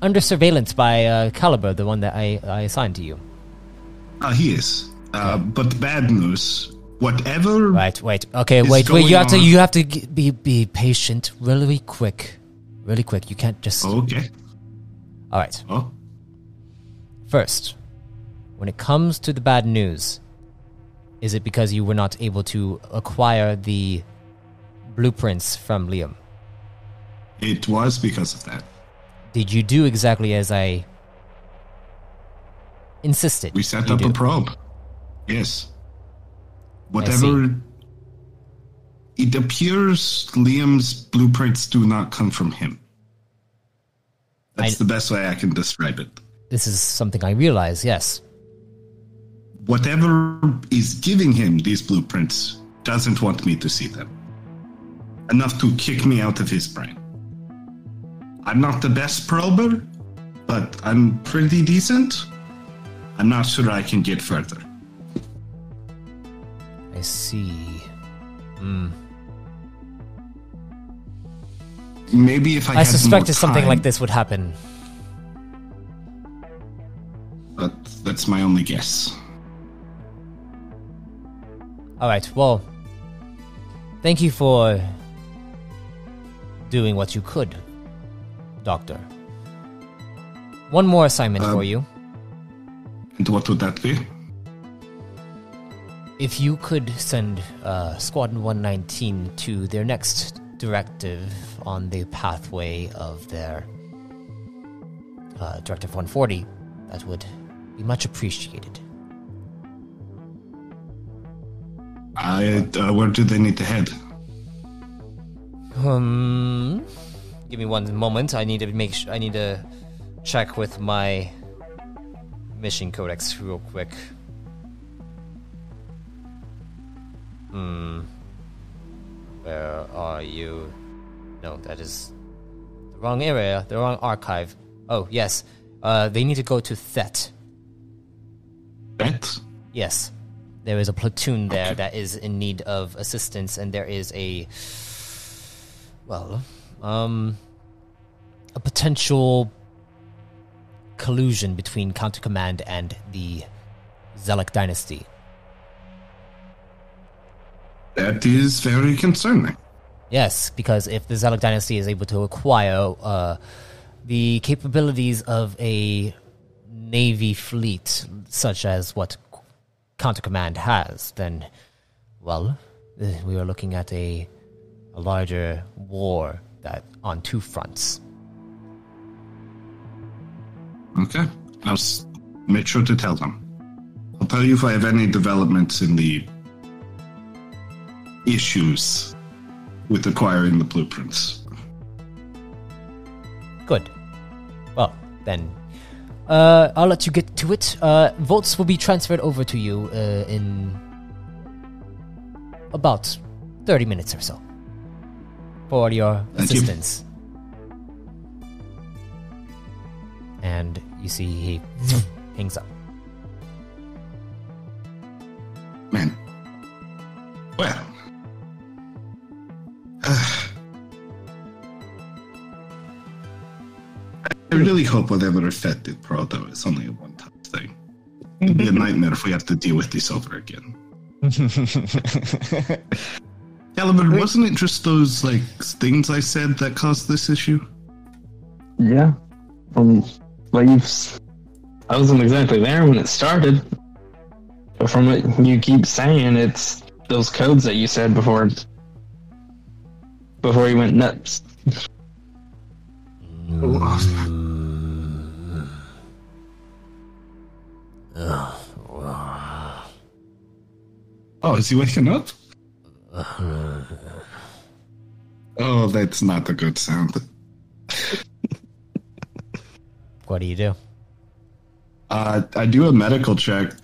under surveillance by uh, Caliber, the one that I I assigned to you. Uh, he is. Uh, but bad news. Whatever. Right. Wait. Okay. Wait. Wait. You have to on- you have to be be patient. Really quick. Really quick. You can't just. Okay. All right. Oh. First, when it comes to the bad news, is it because you were not able to acquire the blueprints from Liam? It was because of that. Did you do exactly as I insisted? We set up do? a probe. Yes. Whatever. It appears Liam's blueprints do not come from him. That's I- the best way I can describe it. This is something I realize. Yes. Whatever is giving him these blueprints doesn't want me to see them. Enough to kick me out of his brain. I'm not the best prober, but I'm pretty decent. I'm not sure I can get further. I see. Hmm. Maybe if I, I suspected something like this would happen. But that's my only guess. All right. Well, thank you for doing what you could, Doctor. One more assignment for Um, you. And what would that be? If you could send uh, Squadron 119 to their next directive on the pathway of their uh, Directive 140, that would be much appreciated. I, uh, where do they need to head? Um, give me one moment. I need to make. Sh- I need to check with my mission codex real quick. Hmm. Where are you? No, that is the wrong area. The wrong archive. Oh yes. Uh, they need to go to Thet. Bet? Yes. There is a platoon there Okay. that is in need of assistance, and there is a. Well, um. A potential collusion between Counter Command and the Zelek dynasty. That is very concerning. Yes, because if the Zelek dynasty is able to acquire uh, the capabilities of a navy fleet, such as what Counter Command has, then, well, uh, we are looking at a, a larger war that on two fronts. Okay. I'll make sure to tell them. I'll tell you if I have any developments in the issues with acquiring the blueprints. Good. Well, then, uh, I'll let you get to it. Uh, votes will be transferred over to you uh, in about 30 minutes or so for your Thank you. assistance. And you see he hangs up. Man. Well. I really hope whatever affected Proto is only a one time thing. It'd be a nightmare if we have to deal with this over again. Caliber, wasn't it just those like things I said that caused this issue? Yeah. Um, like you've, s- I wasn't exactly there when it started, but from what you keep saying, it's those codes that you said before. Before you went nuts. Oh, is he waking up? Oh, that's not a good sound. What do you do? Uh, I do a medical check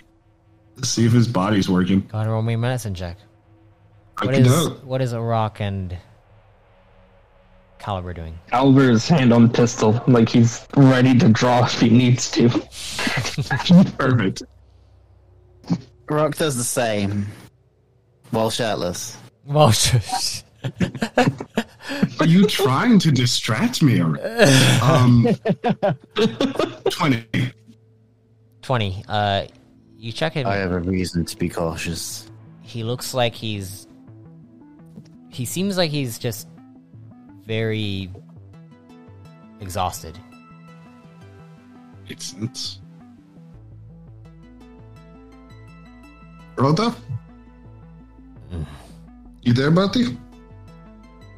to see if his body's working. Go ahead and roll me a medicine check. I What can is what is a Rock and Caliber doing? Oliver's hand on the pistol, like he's ready to draw if he needs to. Perfect. Rock does the same. While shirtless. Well, Are you trying to distract me? Or, um, twenty. twenty. Uh, you check him. I have a reason to be cautious. he looks like he's he seems like he's just very exhausted Makes sense. Proto? You there, buddy?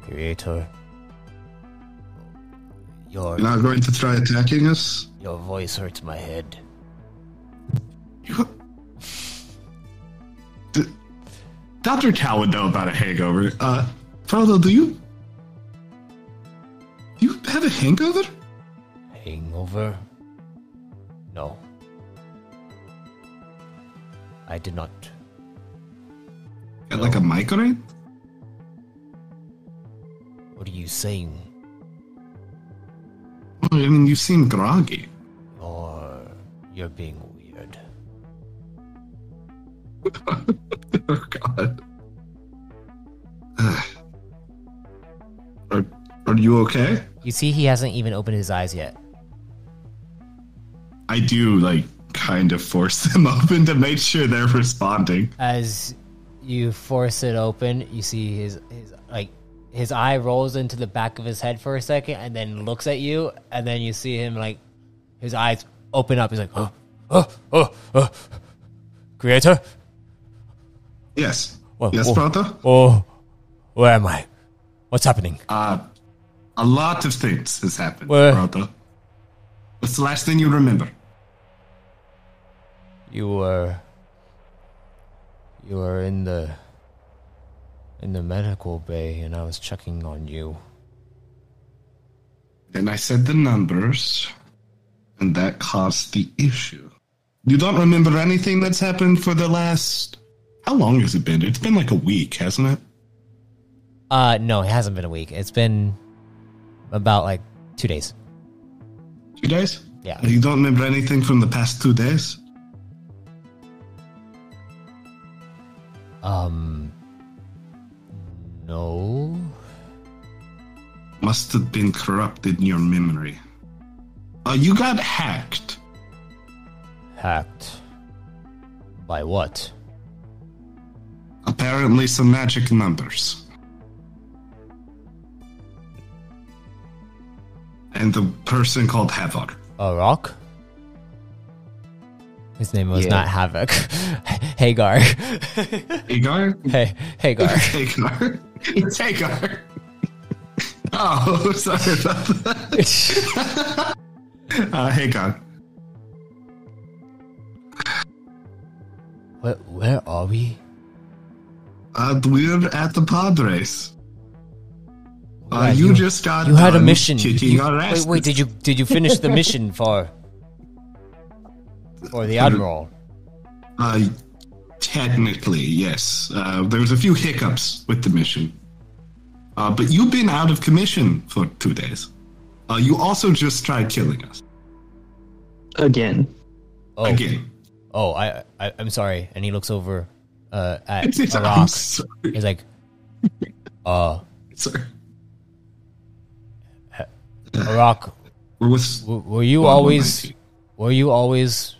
creator your You're not going to try attacking us? your voice hurts my head Dr. Cal would know about a hangover. Uh, Proto, do you... You have a hangover? hangover no i did not Got like a migraine? what are you saying I mean, you seem groggy. or you're being weird oh, God. are, are you okay? You see he hasn't even opened his eyes yet I do, like, kind of force them open to make sure they're responding. as you force it open, you see his his like his eye rolls into the back of his head for a second, and then looks at you, and then you see him like his eyes open up. He's like, "Oh, oh, oh, oh. creator, Yes. Well, yes, Proto? oh, where am I? What's happening? Uh, a lot of things has happened, Proto. What's the last thing you remember? You were you were in the in the medical bay, and I was checking on you. And I said the numbers, and that caused the issue. You don't remember anything that's happened for the last. How long has it been? It's been like a week, hasn't it? Uh, no, it hasn't been a week. It's been about like two days. Two days? Yeah. You don't remember anything from the past two days? Um, no. Must have been corrupted in your memory. Uh, you got hacked. Hacked. By what? Apparently, some magic numbers. And the person called Havoc. A rock? His name was Yeah. not Havoc. Hagar. Hagar? hey, Hagar. Hagar? It's Hagar. Oh, sorry about that. Uh, Hagar. where, where are we? Uh, we're at the pod race. Uh, Yeah, you, just got You had a done mission. Kicking You- our wait, asses. wait, did you did you finish the mission for for the admiral? Uh, technically, yes. Uh, there was a few hiccups with the mission. Uh, but you've been out of commission for two days. Uh, you also just tried killing us. Again. Oh, Again. oh, I, I I'm sorry. And he looks over uh, at It's, it's, a I'm rock. sorry. He's like, uh, sorry. A rock. We're with, W- were you Well, always were you always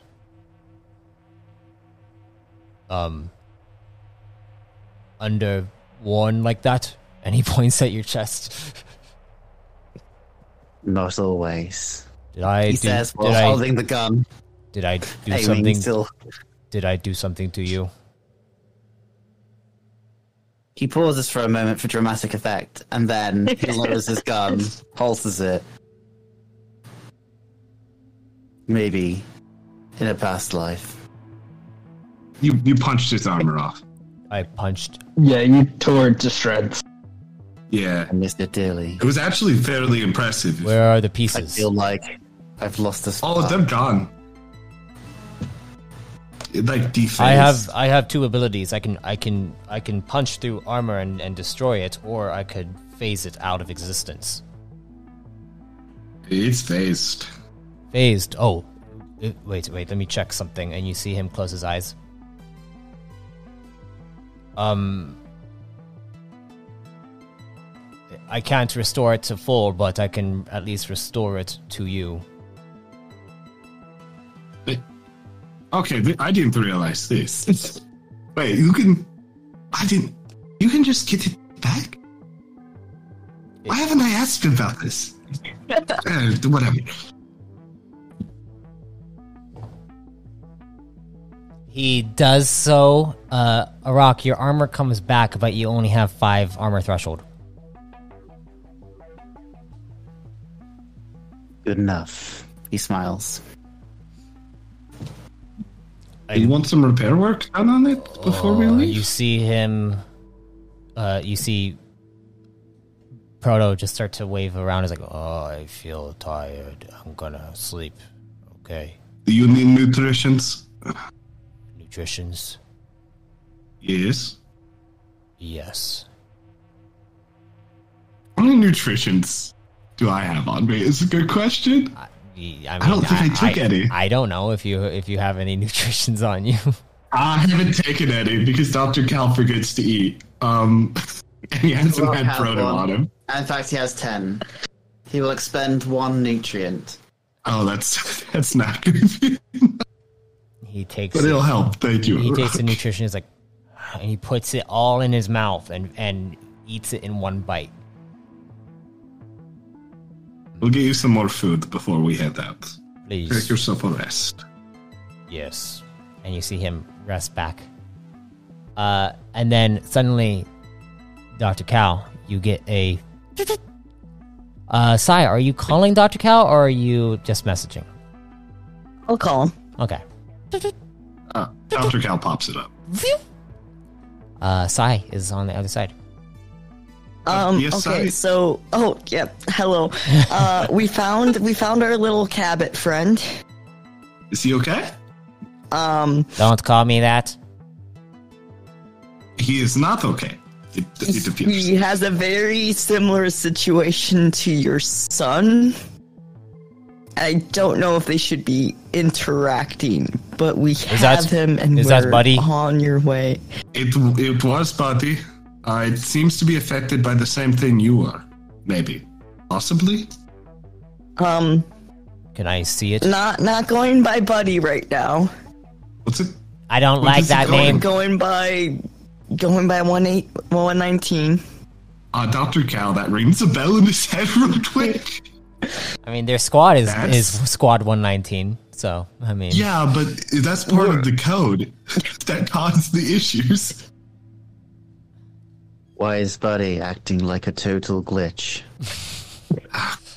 um under worn like that and he points at your chest Not always. Did I He do, says while did I holding the gun, did I do something still. did I do something to you? He pauses for a moment for dramatic effect, and then he lowers his gun, holsters it. Maybe in a past life. You you punched his armor off. I punched Yeah, you tore it to shreds. Yeah, I missed it dearly. it was actually fairly impressive. where are the pieces? I feel like I've lost a Oh, spot. they're gone. Like defaced. I have I have two abilities. I can I can I can punch through armor and, and destroy it, or I could phase it out of existence. It's phased. Phased. Oh, uh, wait, wait. Let me check something. And you see him close his eyes. Um, I can't restore it to full, but I can at least restore it to you. Okay, th- I didn't realize this. Wait, you can. I didn't. You can just get it back? Why haven't I asked you about this? uh, whatever. He does so. Uh, Arak, your armor comes back, but you only have five armor threshold. Good enough. He smiles. Do you want some repair work done on it before we Uh, leave? you see him. Uh, you see Proto just start to wave around. He's like, "Oh, I feel tired. I'm gonna sleep." Okay, Do you need nutritions? nutritions. Yes. Yes. How many nutritions do I have on me? Is a good question. I, I, mean, I don't think I took any. I don't know if you if you have any nutritions on you. I haven't taken any because Dr. Cal forgets to eat. Um, and he hasn't Well, had proto on him. In fact, he has ten. He will expend one nutrient. Oh, that's that's not good. he takes. but it'll help. Thank you. He takes the nutrition. He's like, and he puts it all in his mouth and and eats it in one bite. We'll get you some more food before we head out. Please. Take yourself a rest. Yes. And you see him rest back. Uh, and then suddenly, Dr. Cal, you get a. Uh, Sai, are you calling Dr. Cal or are you just messaging? I'll call him. Okay. Uh, Dr. Cal pops it up. Uh, Sai is on the other side. Um, yes, okay, I- so oh yeah, hello. Uh, we found we found our little Cabot friend. Is he okay? Um, Don't call me that. He is not okay. It, it appears. he has a very similar situation to your son. I don't know if they should be interacting, but we have that- him and is we're that Buddy? on your way. It it was Buddy. Uh, it seems to be affected by the same thing you are. Maybe. Possibly? Um, Can I see it? not not going by Buddy right now. What's it? I don't What like that going? name. Going by going by one eight one nineteen. Uh, Dr. Cal, that rings a bell in his head real quick. I mean, their squad is That's- is Squad 119. So, I mean, Yeah, but that's part of the code that caused the issues. Why is Buddy acting like a total glitch?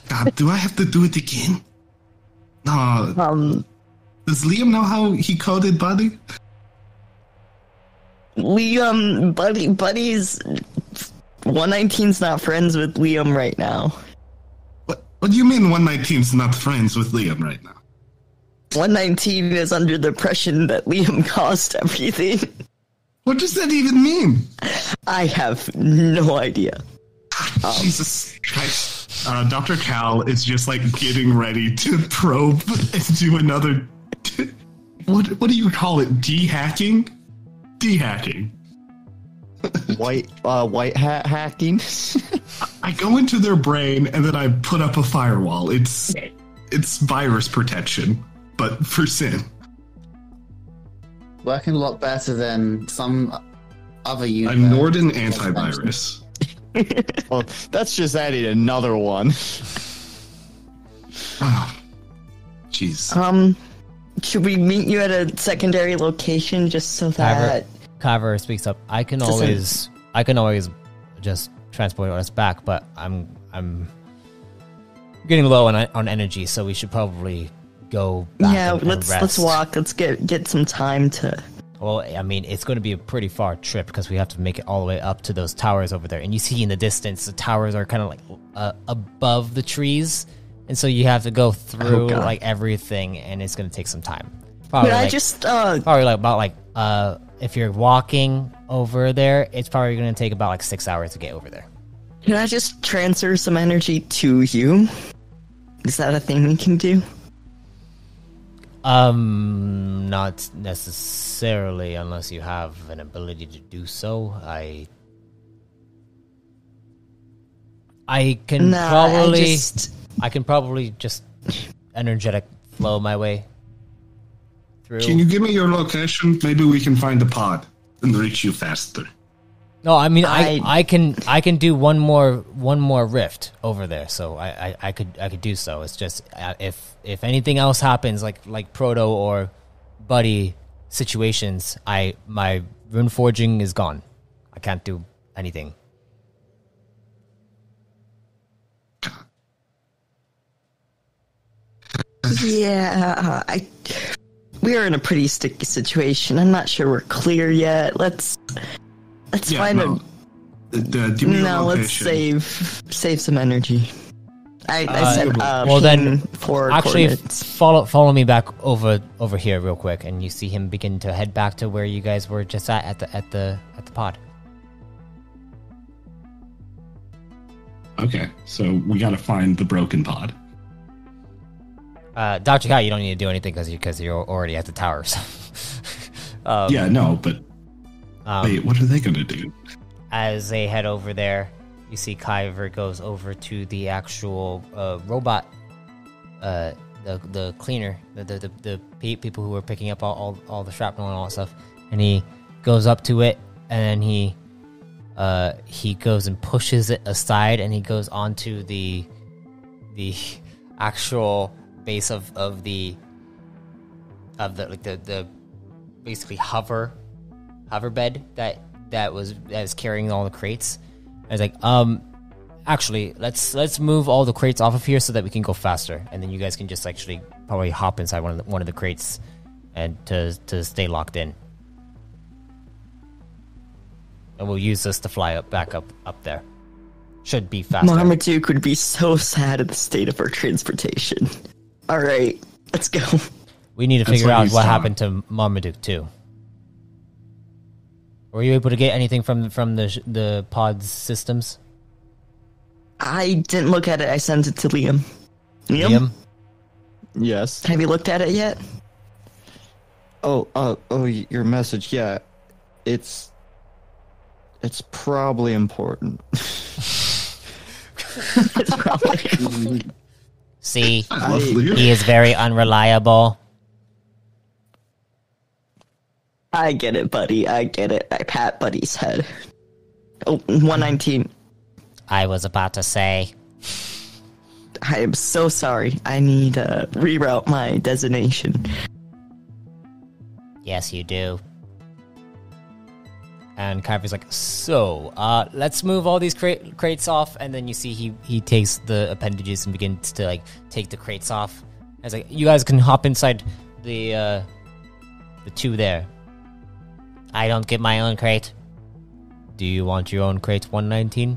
God, do I have to do it again? No. Um, Does Liam know how he coded Buddy? Liam, Buddy, Buddy's 119's not friends with Liam right now. What, what do you mean 119's not friends with Liam right now? 119 is under the impression that Liam caused everything. What does that even mean? I have no idea. Jesus Christ. Uh, Dr. Cal is just like getting ready to probe and do another. What, what do you call it? De-hacking? De-hacking. White uh white hat hacking. I go into their brain and then I put up a firewall. It's it's virus protection, but for sin. Working a lot better than some other A unit. Norton antivirus. well, that's just adding another one. Oh, jeez. Um, should we meet you at a secondary location just so that? Kyver speaks up. I can Doesn't- always, I can always just transport us back, but I'm, I'm getting low on on energy, so we should probably go. Back Yeah, let's let's walk. Let's get get some time to. Well, I mean, it's going to be a pretty far trip because we have to make it all the way up to those towers over there. And you see in the distance, the towers are kind of like uh, above the trees, and so you have to go through Oh, like everything, and it's going to take some time. Probably Could I just uh probably like about like uh, if you're walking over there, it's probably going to take about like six hours to get over there. can I just transfer some energy to you? Is that a thing we can do? Um, not necessarily unless you have an ability to do so. I. I can Nah, probably. I just I can probably just energetic flow my way through. Can you give me your location? Maybe we can find the pod and reach you faster. No, I mean I, I- I can I can do one more one more rift over there, so I, I, I could I could do so. It's just uh, if if anything else happens like like proto or buddy situations, I my rune forging is gone. I can't do anything. yeah, I. We are in a pretty sticky situation. I'm not sure we're clear yet. Let's let's Yeah, find no. Uh, give me a no. Let's save save some energy. I, I Uh, said uh, well then, for Actually, follow follow me back over over here real quick, and you see him begin to head back to where you guys were just at at the at the at the pod. Okay, so we gotta find the broken pod. Uh, Doctor Cal, you don't need to do anything because you because you're already at the towers. um, yeah, no, but um, wait, what are they gonna do? as they head over there, you see Kyver goes over to the actual uh, robot, uh, the the cleaner, the the, the, the people who were picking up all, all all the shrapnel and all that stuff, and he goes up to it, and then he uh, he goes and pushes it aside, and he goes onto the the actual base of of the of the like the the basically hover hover bed that that was that is carrying all the crates. I was like, um, actually, let's let's move all the crates off of here so that we can go faster, and then you guys can just actually probably hop inside one of the, one of the crates and to to stay locked in. And we'll use this to fly up back up up there. Should be faster. Marmaduke would be so sad at the state of our transportation. All right, let's go. We need to That's figure what out he's what thought. happened to Marmaduke too. Were you able to get anything from from the the pod's systems, I didn't look at it. I sent it to Liam. Liam, Liam? Yes. have you looked at it yet? Oh, uh, oh, your message. Yeah, it's it's probably important. It's probably. See, I he is very unreliable. I get it, buddy. I get it. I pat Buddy's head. Oh, 119. I was about to say. I am so sorry. I need to reroute my designation. Yes, you do. And Kyver's like, so, uh, let's move all these crate- crates off. And then you see he, he takes the appendages and begins to, like, take the crates off. I was like, you guys can hop inside the, uh, the two there. I don't get my own crate. Do you want your own crate 119?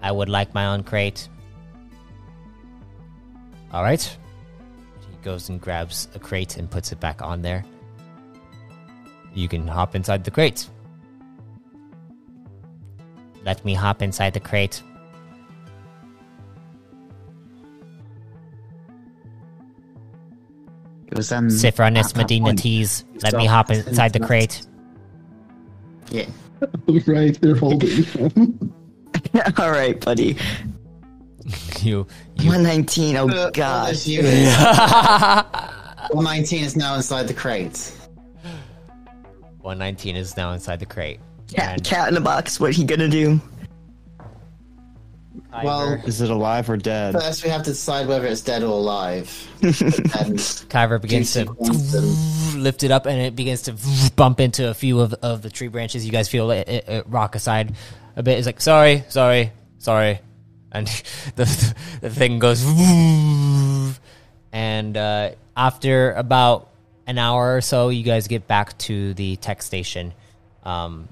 I would like my own crate. Alright. He goes and grabs a crate and puts it back on there. You can hop inside the crate. Let me hop inside the crate. It was um. Sifranis Medina point- Tees. Let me hop inside the crate. Yeah. right, they're holding him. All right, buddy. You, you 119. Oh, Uh, God. you- 119 is now inside the crate. 119 is now inside the crate. Cat, And cat in the box. What he gonna do? Well, Is it alive or dead? first we have to decide whether it's dead or alive. and Kyver begins to lift it up, and it begins to bump into a few of, of the tree branches. You guys feel it, it, it rock aside a bit. It's like, sorry, sorry, sorry, and the the thing goes, and uh, after about an hour or so, you guys get back to the tech station, um,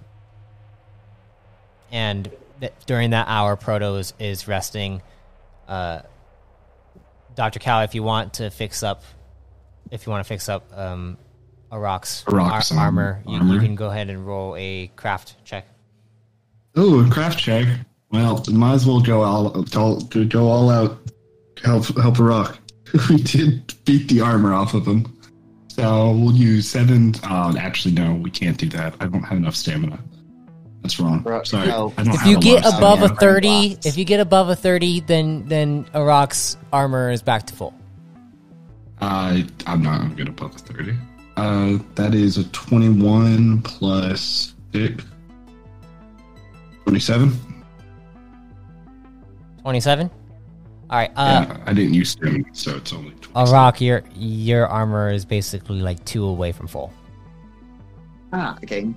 and th- during that hour, Proto is, is resting. Uh, Dr. Cal, if you want to fix up, if you want to fix up um, Arak's ar- armor- armor, you, you can go ahead and roll a craft check. Oh, a craft check. Well, might as well go all go all out. Help help a rock. we did beat the armor off of him. So we'll use seven. Uh, actually, no, we can't do that. I don't have enough stamina. That's wrong. Sorry. no. If you get above a thirty, blocks. if you get above a thirty, then then Arak's armor is back to full. I I'm not. I'm good above thirty. Uh, that is a twenty-one plus six. Twenty-seven. Twenty-seven. All right, uh, yeah, I didn't use stamina, so it's only. 27. Arak, your your armor is basically like two away from full. Ah, okay.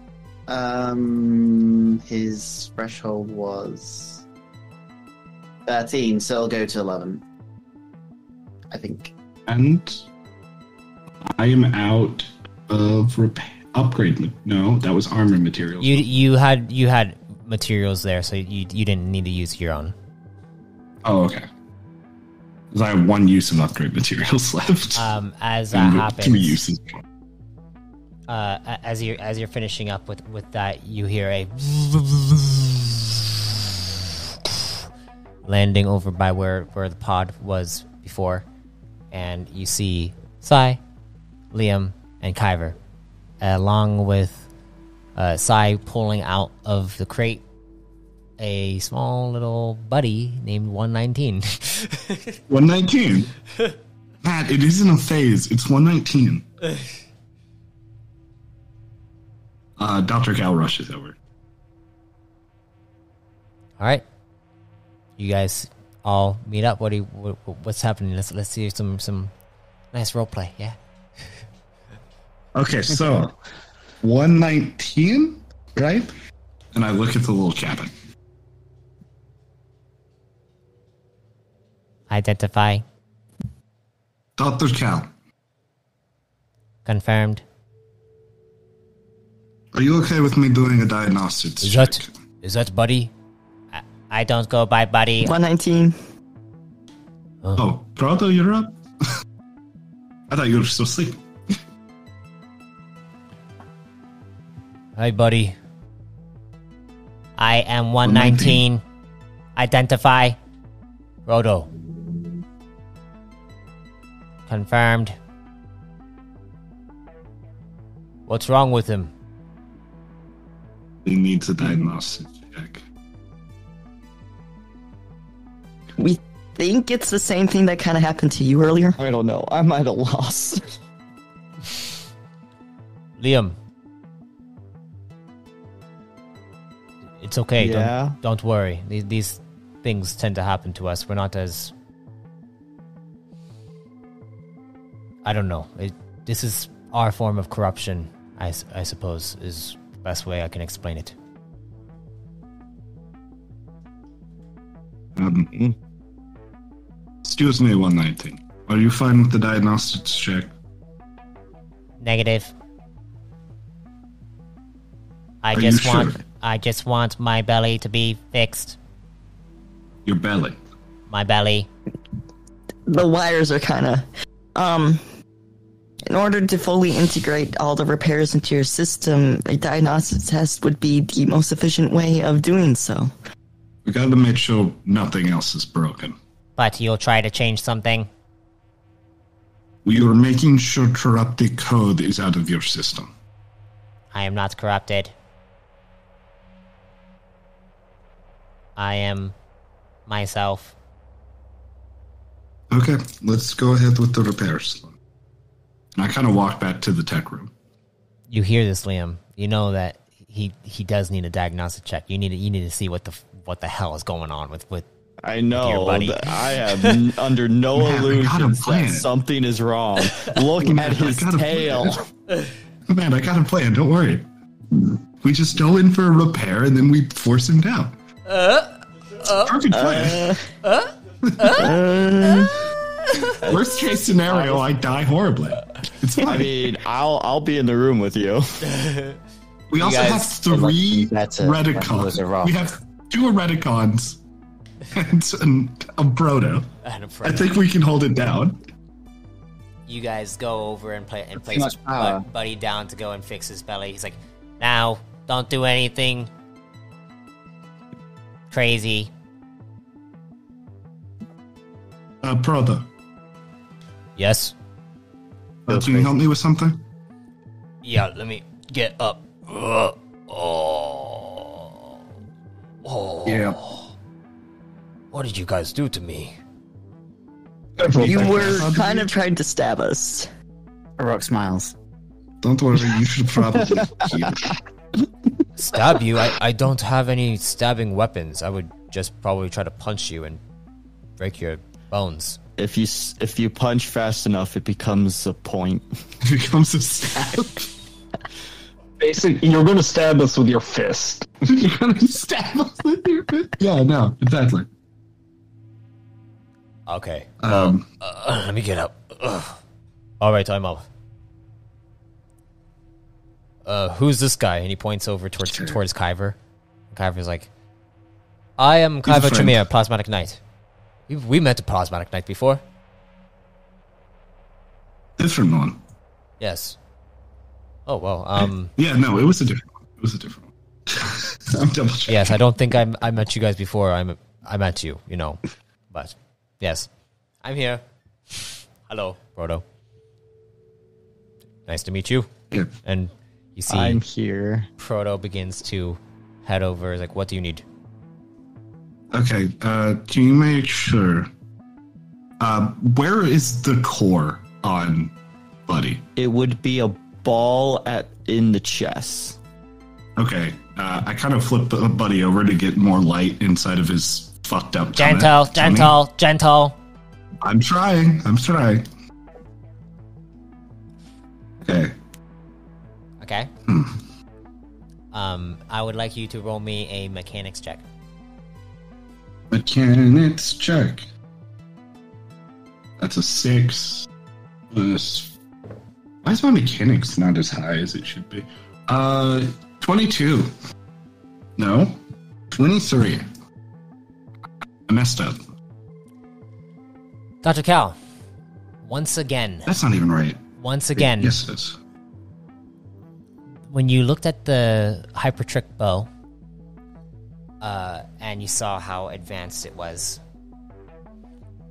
Um, his threshold was thirteen, so I'll go to eleven. I think. And I am out of rep- upgrade. ma- No, that was armor material. You you had you had materials there, so you you didn't need to use your own. oh, okay. Because I have one use of upgrade materials left. Um, as that And happens, Two uses. Uh, as you're as you're finishing up with with that, you hear a landing over by where where the pod was before, and you see Sai, Liam, and Kyver, along with uh, Sai pulling out of the crate a small little buddy named One Nineteen. 119. Matt, it isn't a phase. It's 119. uh, Dr. Cal rushes over. All right, you guys all meet up. What do you, what, what's happening? Let's let's see some some nice role play. Yeah. Okay, so 119, right? And I look at the little cabin. Identify. Dr. Cal, Confirmed. Are you okay with me doing a diagnostics Is check? that is that Buddy? I, I don't go by Buddy. 119. Oh, oh Proto, you're up? I thought you were still asleep. Hi, Buddy. I am one nineteen. Identify. Proto. Confirmed. What's wrong with him? He needs a diagnostics check. We think it's the same thing that kind of happened to you earlier. I don't know. I'm at a loss. Liam. It's okay. Yeah? Don't, don't worry. These, these things tend to happen to us. We're not as. I don't know. It, this is our form of corruption, I, I suppose, is the best way I can explain it. Um, excuse me, 119. Are you fine with the diagnostics check? Negative. I Are you just want. sure? I just want my belly to be fixed. Your belly. My belly. The wires are kind of. Um. In order to fully integrate all the repairs into your system, a diagnostic test would be the most efficient way of doing so. We gotta make sure nothing else is broken. But you'll try to change something. We are making sure corrupted code is out of your system. I am not corrupted. I am myself. Okay, let's go ahead with the repairs. And I kind of walk back to the tech room. You hear this, Liam? You know that he he does need a diagnostic check. You need to, you need to see what the what the hell is going on with with I know. buddy. I have n- under no Man, I got a illusions that something is wrong. Look Man, at his tail. plan. Man, I got a plan. Don't worry. We just go in for a repair and then we force him down. Uh, uh, Perfect plan. Uh, Worst case scenario, I die horribly. It's I mean, I'll I'll be in the room with you. we also guys- have three That's a- that a Redicons. rock. We have two Redicons and an- a Proto. And a I friend. think we can hold it down. you guys go over and play and place much power. Bud- Buddy down to go and fix his belly. He's like, "Now, don't do anything crazy." Uh, Proto, Yes. Uh, can you help me with something? Yeah. Let me get up. Ugh. Oh. Oh. Yeah. What did you guys do to me? You were kind of trying to stab us. Rock smiles. Don't worry, you should probably. Stab you? I, I don't have any stabbing weapons. I would just probably try to punch you and break your bones. If you if you punch fast enough, it becomes a point. It becomes a stab. Basically, you're going to stab us with your fist. You're gonna stab us with your fist. Yeah, no, exactly. Okay. Um, Uh, let me get up. Ugh. All right, I'm up. Uh, who's this guy? And he points over towards towards Kyver. Kyver's like, "I am a Kyver friend. Tremere, Plasmatic Knight. We we met a Plasmatic Knight before. different one. Yes. Oh well. Um. Yeah, no, it was a different one. It was a different one. I'm double checking. Yes, I don't think I I met you guys before. I'm I met you. You know, but yes, I'm here. Hello, Proto. Nice to meet you. Yeah. And you see, I'm here. Proto begins to head over. Like, what do you need? Okay, uh, can you make sure? Uh, where is the core on Buddy? It would be a ball at in the chest. Okay, uh, I kind of flip Buddy over to get more light inside of his fucked up. Gentle, tummy. gentle, gentle. I'm trying. I'm trying. Okay. Okay. Um, I would like you to roll me a mechanics check. Mechanics check. That's a six. Plus. Why is my mechanics not as high as it should be? Uh, 22. No. 23. I messed up. Dr. Cal, once again, That's not even right. once again, Yes, it is. when you looked at the hypertrick bow uh, and you saw how advanced it was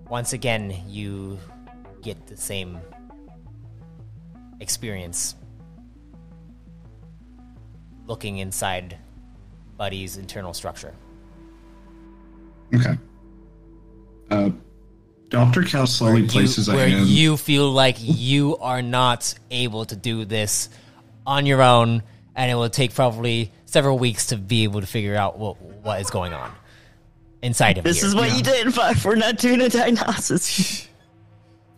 once again you get the same experience looking inside buddy's internal structure Okay. Uh, Dr. Cal slowly you- places where you feel like you are not able to do this on your own, and it will take probably several weeks to be able to figure out what what is going on inside of This here. is what you did if we're not doing a diagnosis.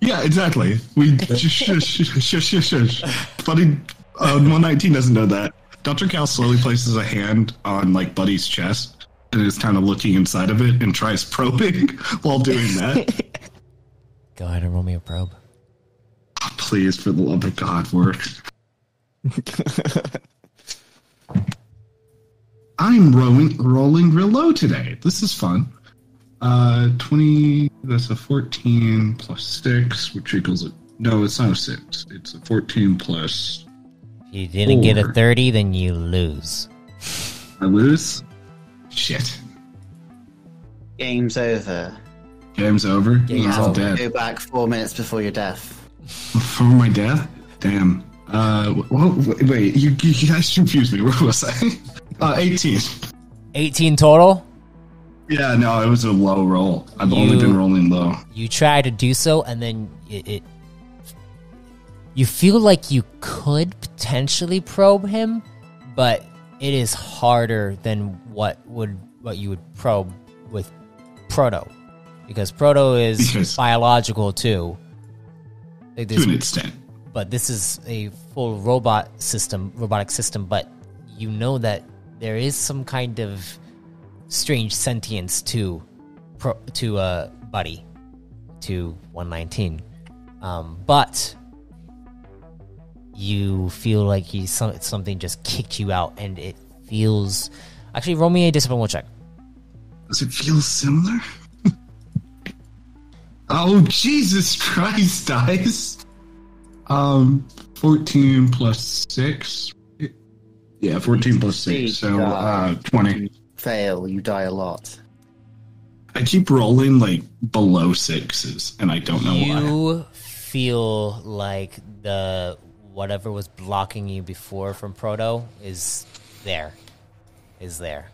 Yeah, exactly. We shush, shush, shush, shush, shush. Buddy, uh, 119 doesn't know that. Dr. Cal slowly places a hand on like Buddy's chest and is kind of looking inside of it and tries probing while doing that. Go ahead and roll me a probe. Please, for the love of God, work. I'm rolling, rolling real low today. This is fun. Uh, 20, that's a 14 plus 6, which equals a. No, it's not a 6. It's a 14 plus. If you didn't get a thirty, then you lose. I lose? Shit. Game's over. Game's over? Game's He's all over. dead. Go back four minutes before your death. For my death? Damn. Uh, well, wait, wait, you, you guys confused me. What was I? Uh, 18. Eighteen total. Yeah, no, it was a low roll. I've only been rolling low. You try to do so, and then it, it. You feel like you could potentially probe him, but it is harder than what would what you would probe with Proto, because Proto is Because- biological too. Like, To an extent. but this is a full robot system, robotic system. But you know that there is some kind of strange sentience to pro, to uh, Buddy, to one nineteen. Um, but you feel like he's some, something just kicked you out, and it feels. Actually, roll me a discipline check. Does it feel similar? oh Jesus Christ, guys! Um, fourteen plus six. Yeah, fourteen plus six. So uh, twenty. Fail, you die a lot. I keep rolling like below sixes, and I don't know why. you feel like the whatever was blocking you before from proto is there is there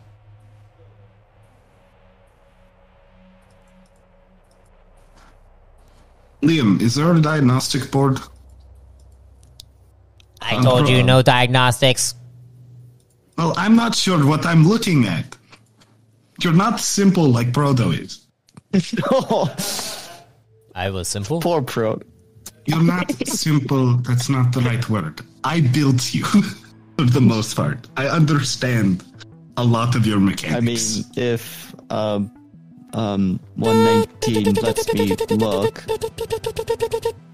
Liam, is there a diagnostic board? i Um, told you no diagnostics Well, I'm not sure what I'm looking at. You're not simple like Proto is. i was simple Poor pro. You're not simple. That's not the right word. I built you for the most part. I understand a lot of your mechanics. I mean, if um, um, 119 lets me look,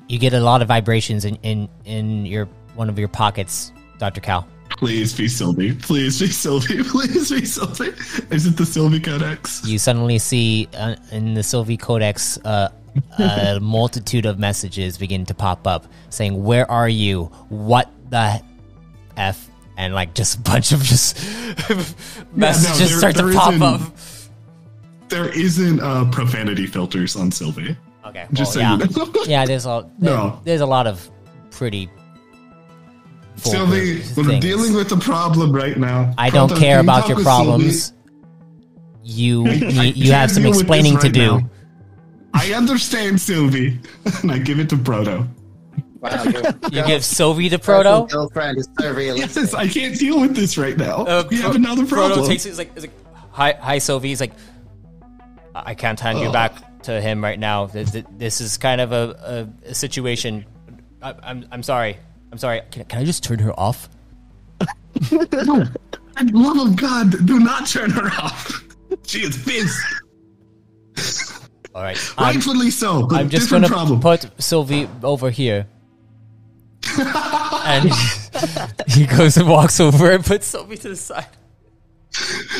you get a lot of vibrations in in in your one of your pockets dr cal Please be Sylvie. Please be Sylvie. Please be Sylvie. Is it the Sylvie Codex? you suddenly see uh, in the sylvie codex uh, a multitude of messages begin to pop up saying where are you what the f and like just a bunch of just messages there- start to pop up There isn't uh, profanity filters on Sylvie. okay Just well, so yeah yeah there's a there- No. there's a lot of pretty Sylvie, we're things. dealing with a problem right now. I don't Proto, care can about talk your problems. Sylvie? You I you have some deal with this explaining to do. now. I understand, Sylvie. and I give it to Proto. Wow, your You give Sylvie to Proto. girlfriend is so realistic. Yes, I can't deal with this right now. Uh, we have another problem. Proto takes it. He's like, he's like, hi, hi, Sylvie. He's like, I can't hand you back to him right now. Th- th- This is kind of a, a, a situation. I, I'm, I'm sorry. I'm sorry. Can, can I just turn her off? no, for the love of God, do not turn her off. She is pissed. All right. I'm, Rightfully so. But I'm just different gonna put Sylvie over here. and he goes and walks over and puts Sylvie to the side.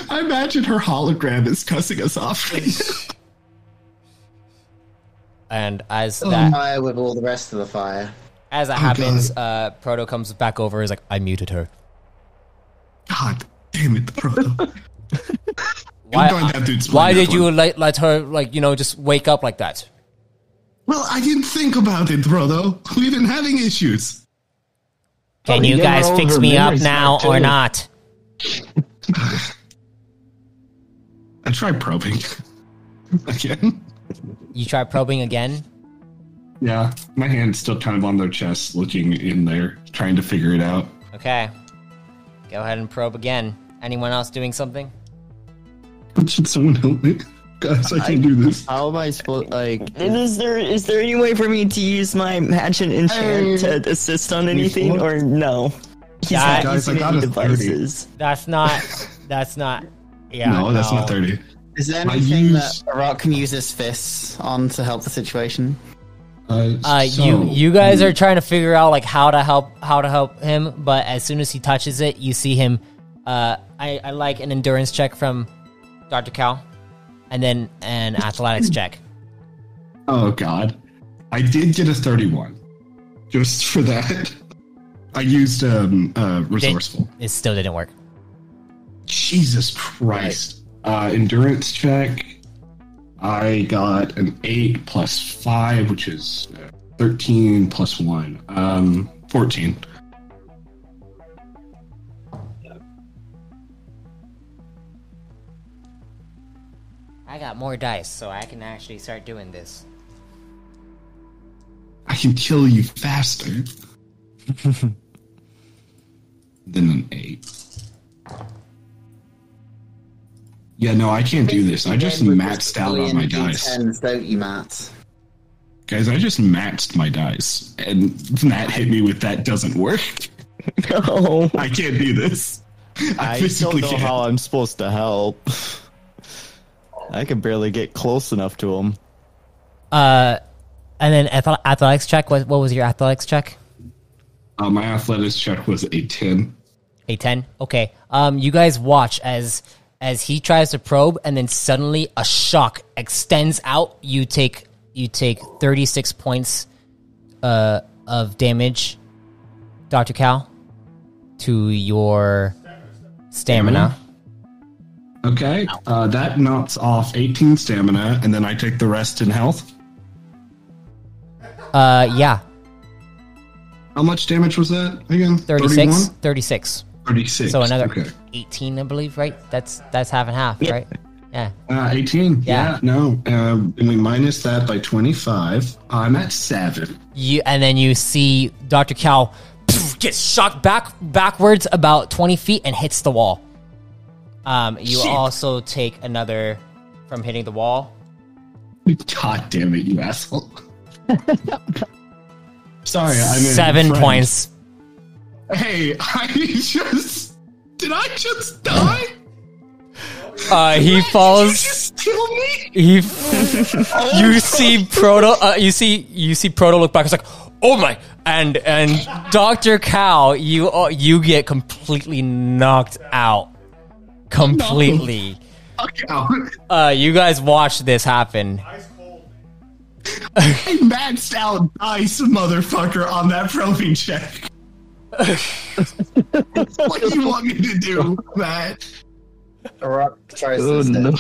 I imagine her hologram is cussing us off. right. And as that Fire with all the rest of the fire. As that Oh, happens, uh, Proto comes back over. Is like, I muted her. God damn it, Proto. Why? going to have to explain why that did you let let her like you know just wake up like that? Well, I didn't think about it, Proto. We've been having issues. Can Oh, you you guys fix me up now or too. not? I tried probing. Again. You try probing again. Yeah, my hand's still kind of on their chest, looking in there, trying to figure it out. Okay. Go ahead and probe again. Anyone else doing something? Should someone help me? Guys, I can't do this. how am I supposed like? And is there is there any way for me to use my magic enchant Hey. to assist on anything, or no? He's Yeah, not guys, I using got any a 30. devices. That's not. That's not. Yeah. no, that's not 30. Is there anything use- that Rock can use his fists on to help the situation? Uh, so- you you guys are trying to figure out like how to help how to help him, but as soon as he touches it, you see him. Uh, I, I like an endurance check from Doctor Cal, and then an athletics check. Oh, God. I did get a 31. Just for that. I used um, uh, resourceful. It still didn't work. Jesus Christ. Uh, endurance check. I got an 8 plus 5, which is uh, 13 plus 1. Um, 14. I got more dice, so I can actually start doing this. I can kill you faster than an 8. Yeah, no, I can't do this. I just maxed out on my dice. D10s, don't you, Matt? Guys, I just maxed my dice. And Matt hit me with that doesn't work. No. I can't do this. I, I don't physically know can't. how I'm supposed to help. I can barely get close enough to him. Uh, and then ath- athletics check. What, what was your athletics check? Uh, my athletics check was a 10. A ten. Okay. Um, you guys watch as as he tries to probe, and then suddenly a shock extends out. You take you take thirty six points uh of damage, Doctor Cal, to your stamina. Okay, uh, that knocks off 18 stamina, and then I take the rest in health. Uh, yeah, How much damage was that again? 36, 31? 36. 36. So another Okay. 18, I believe, right? That's that's half and half, right? Yeah. Uh, 18. Yeah. Yeah, no. Um, and we minus that by 25. I'm at 7. You and then you see Dr. Cal gets shocked back backwards about 20 feet and hits the wall. Um, you Shit. also take another from hitting the wall. God damn it, you asshole. Sorry, I mean. Seven points. Hey, I just. Did I just die? Uh, he Did you falls. just kill me? He. you see Proto. Uh, you see. You see Proto look back. It's like, oh my! And and Doctor Cal, you uh, you get completely knocked out. Completely. Fuck out. Uh, you guys watch this happen. I maxed out dice, motherfucker, on that probing check. What do you want me to do, Matt? Rock tries Oh, no.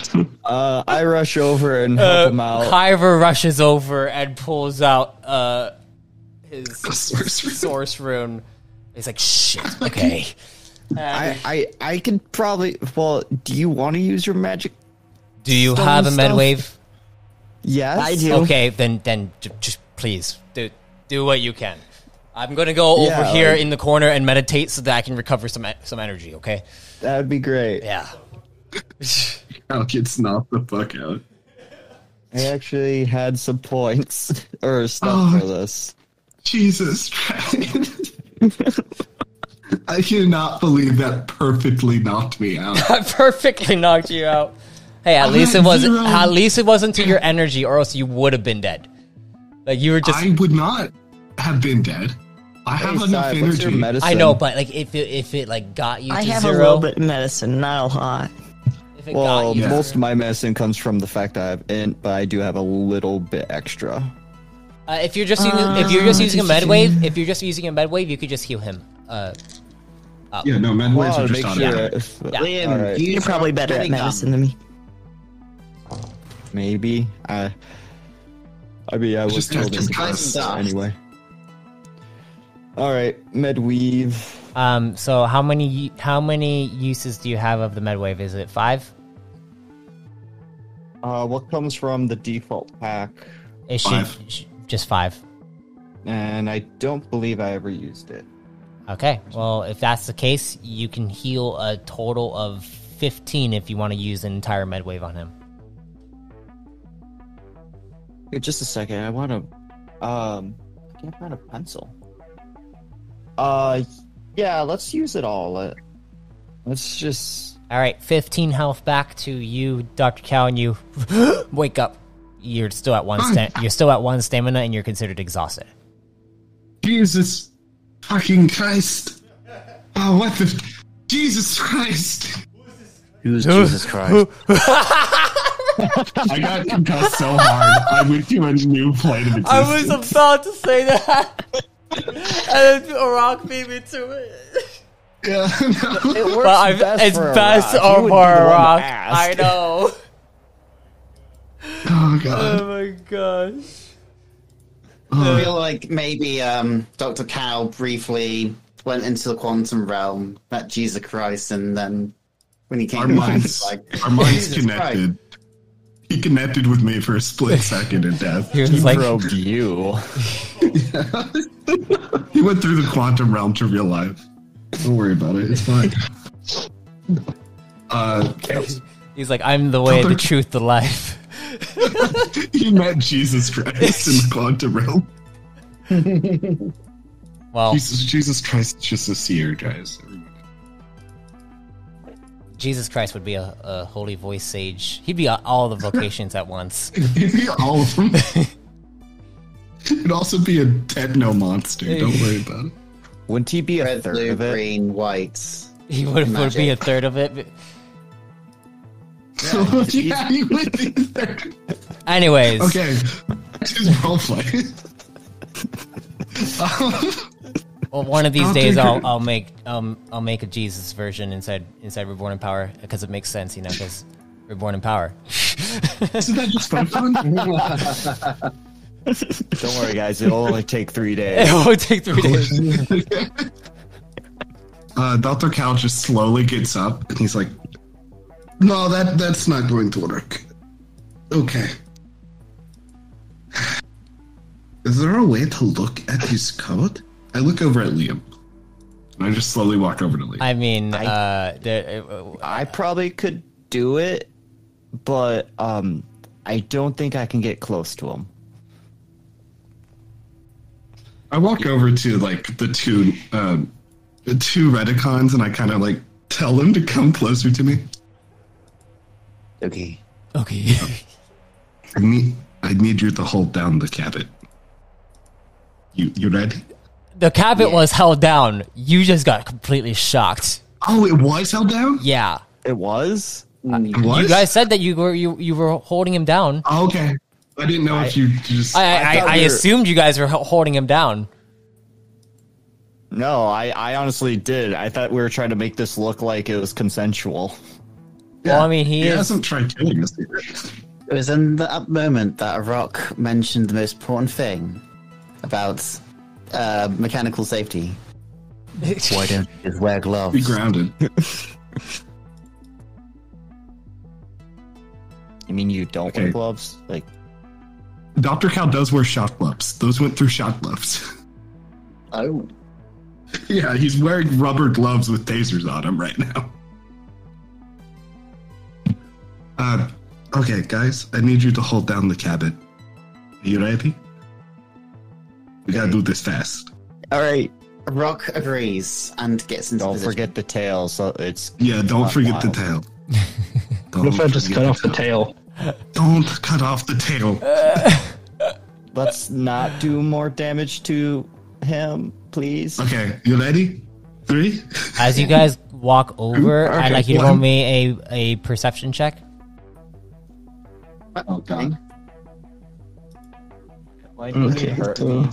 Uh, I rush over and help Uh, him out. Kyver rushes over and pulls out uh his Source rune. source rune. He's like, shit. Okay. I, I, I can probably. Well, do you want to use your magic? Do you have a med wave? Yes. I do. Okay, then then j- just please do do what you can. I'm gonna go over here like- in the corner and meditate so that I can recover some some energy. Okay? That would be great. Yeah. I'll get snuffed the fuck out. I actually had some points or stuff Oh. for this. Jesus Christ. I cannot believe that perfectly knocked me out. I perfectly knocked you out. Hey, at I'm least it wasn't. zero. At least it wasn't to your energy, or else you would have been dead. Like you were just. I would not have been dead. I have Hey, enough Sai, what's your energy. medicine? I know, but like if it if it like got you I to have zero, a little bit of medicine, not a lot. Well, got you, Yeah. most of my medicine comes from the fact that I have int, but I do have a little bit extra. uh, if you're just using, if you're just Uh, using a med wave, if you're just using a med wave, you could just heal him. Uh, yeah, no, med waves Well, are to just make sure automatic. if, Yeah. Liam, Alright. use You're probably better at getting up. medicine than me. maybe I. I mean, I was Just- told just to try do some anyway. All right, medwave. um. So how many how many uses do you have of the Medwave? Is it five? Uh, what comes from the default pack? It should Five. just five. And I don't believe I ever used it. Okay. Well, if that's the case, you can heal a total of fifteen if you want to use an entire Medwave on him. Here, just a second. I want to. Um, I can't find a pencil. Uh, yeah. Let's use it all. Let, let's just. All right, 15 health back to you, Dr. Cal, and you wake up. You're still at one sta- you're still at one stamina and you're considered exhausted. Jesus fucking Christ. Oh, what the. Jesus Christ. Who's Jesus Christ? I got concussed so hard. I went to a new plane of existence. I was about to say that. and then Rock beat me to it. Yeah, no. It works But I've, best it's for a best rock. You for would be the Rock. I know. Oh, God. Oh my gosh. I feel like maybe um, Dr. Cal briefly went into the quantum realm, met Jesus Christ, and then when he came Our back, minds, it's like, our minds Jesus connected. He connected with me for a split second in death. He was like, Probed you. He went through the quantum realm to real life. Don't worry about it. It's fine. Uh, He's like, I'm the way, the truth, the life. he met Jesus Christ in the quantum realm. Well, Jesus, Jesus Christ is just a seer, guys. Jesus Christ would be a, a holy voice sage. He'd be all the vocations at once. It'd be all of them. It'd also be a techno monster. Don't worry about it. Wouldn't he be a Red, third blue, of it? green, whites? He would, would be a third of it. yeah, he would be there. Anyways, Okay, his roleplay. Um, well, one of these I'll days I'll. I'll make um I'll make a Jesus version inside inside Reborn in Power because it makes sense, you know, because Reborn in Power. Isn't that just fun? fun? Don't worry, guys. It'll only take three days. it would take three days. uh, Dr. Cal just slowly gets up and he's like, "No, that that's not going to work." Okay. Is there a way to look at his code? I look over at Liam. And I just slowly walk over to Liam. I mean, uh, there, uh, I probably could do it, but um, I don't think I can get close to him. I walk over to like the two um, the two Redicons and I kind of like tell them to come closer to me. Okay. okay. I need I need you to hold down the cabin. You you ready? The cabin was held down. You just got completely shocked. Oh, it was held down. Yeah, It was. Uh, mm. It was? you guys said that you were you you were holding him down. Oh, okay. I didn't know if you just. I I, I I, I we were- assumed you guys were holding him down. No, I, I honestly did. I thought we were trying to make this look like it was consensual. Well, I mean, he, he is. hasn't tried killing us. Either. It was in that moment that Rock mentioned the most important thing about uh, mechanical safety. Why don't you just wear gloves? Be gloves? grounded. You mean you don't Okay. wear gloves? Like, Dr. Cal does wear shot gloves. Those went through shot gloves. Oh. yeah, he's wearing rubber gloves with tasers on him right now. Uh, okay, guys, I need you to hold down the cabin. Are you ready? We gotta do this fast. All right. Rock agrees and gets into don't position. forget the tail. So it's Yeah, don't Not forget the wild. tail. What if I Don't just forget cut off the tail? Don't cut off the tail. let's not do more damage to him, please. Okay, you ready? Three? As you guys walk over, I'd like you to one. roll me a, a perception check. Oh, God. Why did Okay, it hurt so- me?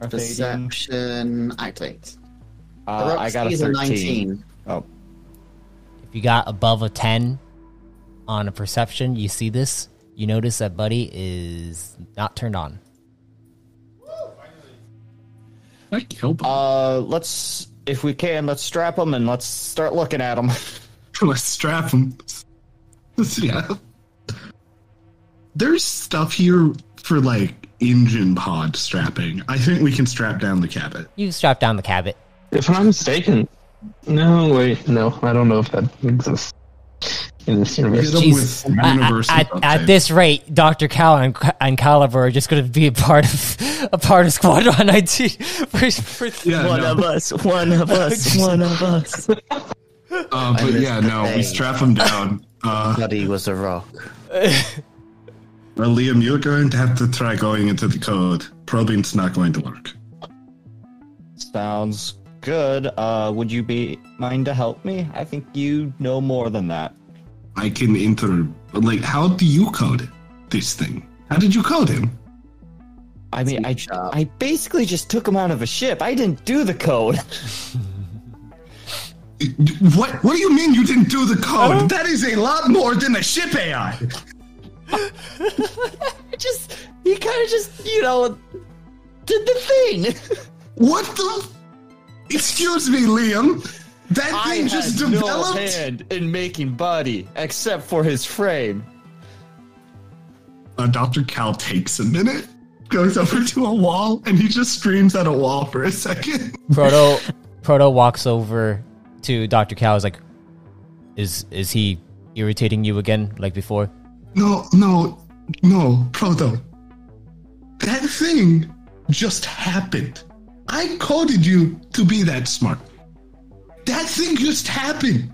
Arthadian? Perception activate. Uh, I got a 13. 19. Oh, If you got above a 10 on a perception, you see this, you notice that Buddy is not turned on. I killed him. uh, let's, if we can, let's strap him and let's start looking at him. Let's strap him. yeah. There's stuff here for like engine pod strapping. I think we can strap down the Cabot. You strap down the Cabot. If I'm not mistaken, no, wait, no, I don't know if that exists in this universe. Hit 'em Jeez. At, at, at this rate, Dr. Cal and, and Caliber are just going to be a part of a part of Squadron 19. For, for, Yeah, no. us, one of us, one of us. Uh, but yeah, no, we strap him down. Uh, Buddy was a rock. well, Liam, you're going to have to try going into the code. Probing's not going to work. Sounds good. Uh, would you be mind to help me? I think you know more than that. I can enter. Like, how do you code this thing? How did you code him? I mean, I. I basically just took him out of a ship. I didn't do the code. What? What do you mean you didn't do the code? That is a lot more than a ship AI. just he kind of just you know did the thing. What the? Excuse me, Liam. That I thing had just no developed. hand in making Buddy except for his frame. Uh, Dr. Cal takes a minute, goes over to a wall, and he just screams at a wall for a second. Proto Proto walks over to Dr. Cal. Is like, is is he irritating you again, like before? No, no, no, Proto. That thing just happened. I coded you to be that smart. That thing just happened.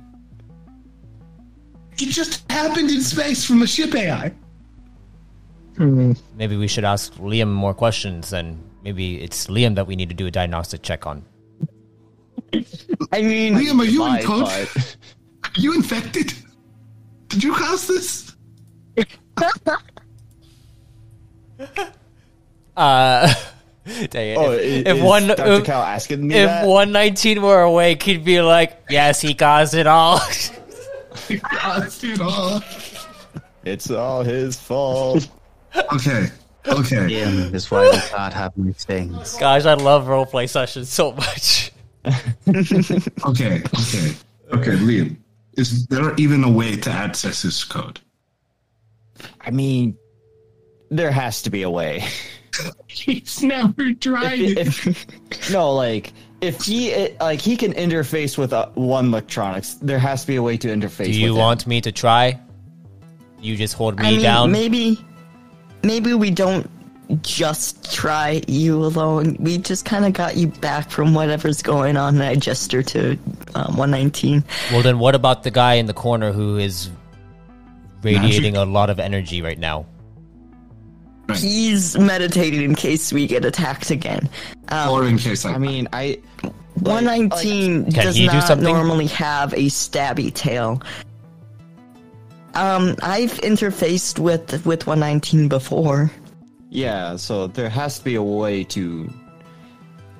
It just happened in space from a ship AI. Hmm. Maybe we should ask Liam more questions, and maybe it's Liam that we need to do a diagnostic check on. I mean, Liam, are you in code? but- Are you infected? Did you cause this? Uh, dang it. Oh, if, if one Dr. if, Cal asking me if that? 119 were awake, he'd be like, "Yes, he caused it all." Caused it all. It's all his fault. Okay, okay. Liam is why we can't have new things. Gosh, I love roleplay sessions so much. Okay, okay, okay, Liam. Is there even a way to access this code? I mean, there has to be a way. He's never tried If, if- no, like if he it, like he can interface with uh, one electronics, there has to be a way to interface. Do you with want me to try? You just hold me I mean, down. maybe, maybe we don't just try you alone. We just kind of got you back from whatever's going on, and I gesture to um, 119. Well, then what about the guy in the corner who is radiating a lot of energy right now? He's meditating in case we get attacked again. Um, Or in case I. I mean, I 119 Can does he do not something? normally have a stabby tail. Um, I've interfaced with with 119 before. yeah. So there has to be a way to.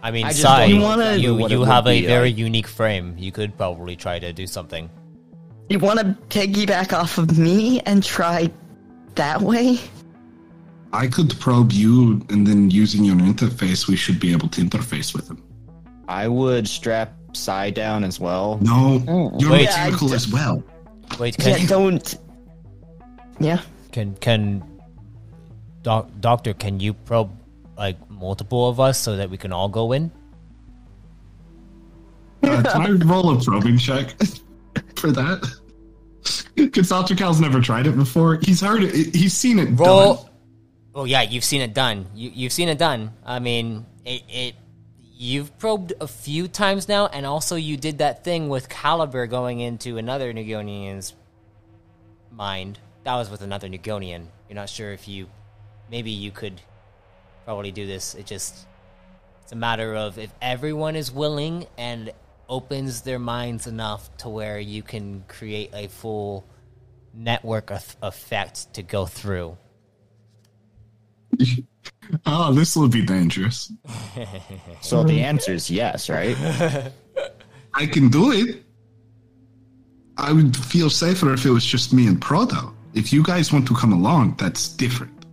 I mean, I just Sai, don't wanna- you, you have a be very like. unique frame. You could probably try to do something. You want to piggyback off of me and try that way? I could probe you, and then using your interface, we should be able to interface with him. I would strap Sai down as well. No, you're Wait. Yeah, mechanical d- as well. Wait, can Yeah, don't. Yeah. can can doc, doctor? Can you probe like multiple of us so that we can all go in? Uh, can I roll a probing check for that? Because Dr. Cal's never tried it before. He's heard it. He's seen it Roll. done. Oh yeah, you've seen it done. You you've seen it done. I mean, it, it you've probed a few times now, and also you did that thing with Caliber going into another Nugonian's mind. That was with another Nugonian. You're not sure if you, maybe you could probably do this. It just it's a matter of if everyone is willing and opens their minds enough to where you can create a full network of effect to go through. Oh, this will be dangerous. So the answer is yes, right? I can do it. I would feel safer if it was just me and Proto. If you guys want to come along, that's different.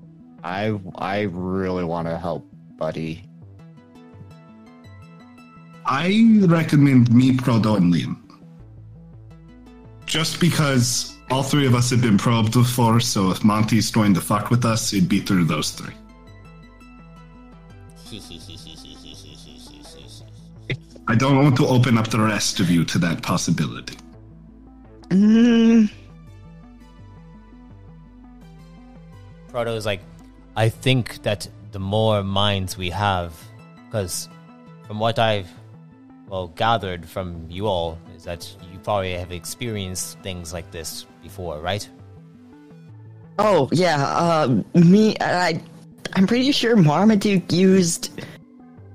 I I really want to help, buddy. I recommend me, Proto, and Liam. Just because all three of us have been probed before, so if Monty's going to fuck with us, it'd be through those three. I don't want to open up the rest of you to that possibility. Mm, Proto is like, I think that the more minds we have, because from what I've well gathered from you all is that you probably have experienced things like this before, right? oh yeah. Um, me. I. I'm pretty sure Marmaduke used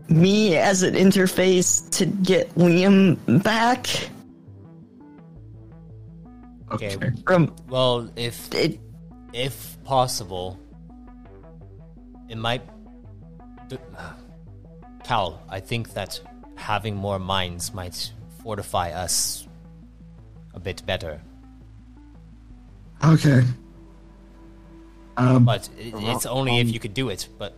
me as an interface to get Liam back Okay. Okay. from Well, if it. if possible, it might. d- Cal, I think that having more minds might fortify us a bit better. Okay. Um, But it, it's only if you could do it. But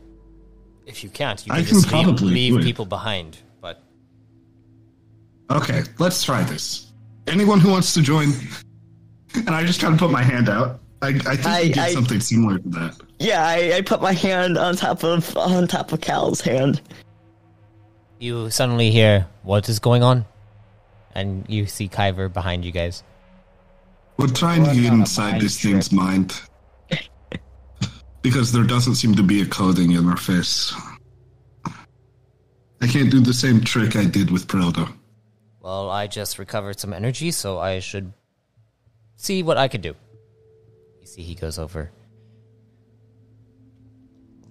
if you can't, you I can can just leave, probably leave people behind. But okay, let's try this. Anyone who wants to join? And I just kind of put my hand out. I, I think I- we did I- something similar to that. Yeah, I, I put my hand on top of on top of Cal's hand. You suddenly hear what is going on, and you see Kyver behind you guys. We're trying to get inside this thing's mind. Because there doesn't seem to be a coding interface. I can't do the same trick I did with Proto. Well, I just recovered some energy, so I should see what I can do. You see, he goes over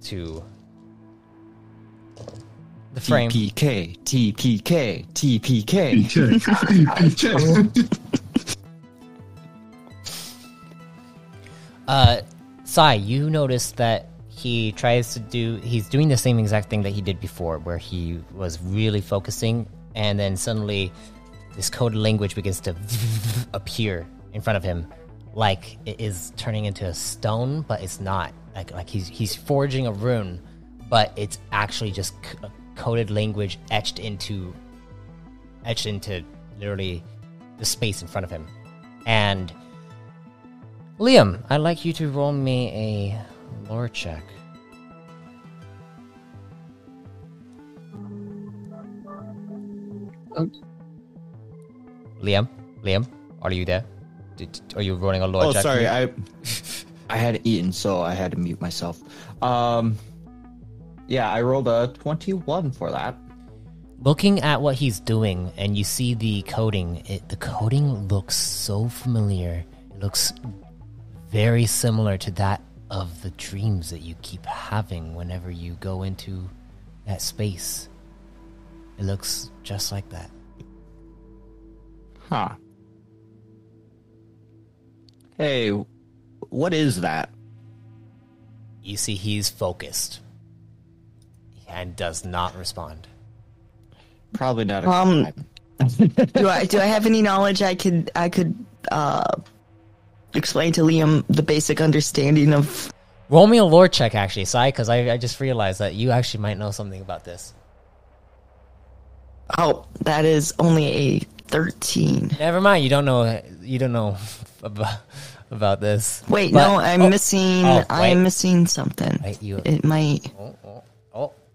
to the frame. TPK, TPK, TPK. Uh, Sai, you notice that he tries to do. He's doing the same exact thing that he did before, where he was really focusing, and then suddenly, this coded language begins to appear in front of him, like it is turning into a stone, but it's not. Like like he's he's forging a rune, but it's actually just c- a coded language etched into etched into literally the space in front of him, and. Liam, I'd like you to roll me a lore check. Liam, Liam, are you there? Did, are you rolling a lore Oh, check? sorry. I I had eaten, so I had to mute myself. Um, yeah, I rolled a twenty-one for that. Looking at what he's doing, and you see the coding. It, the coding looks so familiar. It looks very similar to that of the dreams that you keep having whenever you go into that space. It looks just like that. Huh. Hey, what is that? You see, he's focused and does not respond. Probably not a Um, do I do I have any knowledge I could I could uh explain to Liam the basic understanding of Roll me a lore check, actually, Sai, because I, I just realized that you actually might know something about this. oh that is only a thirteen. Never mind, you don't know. You don't know about, about this. Wait, But- no, I'm oh, missing oh, I am missing something. Wait, you. It might Oh,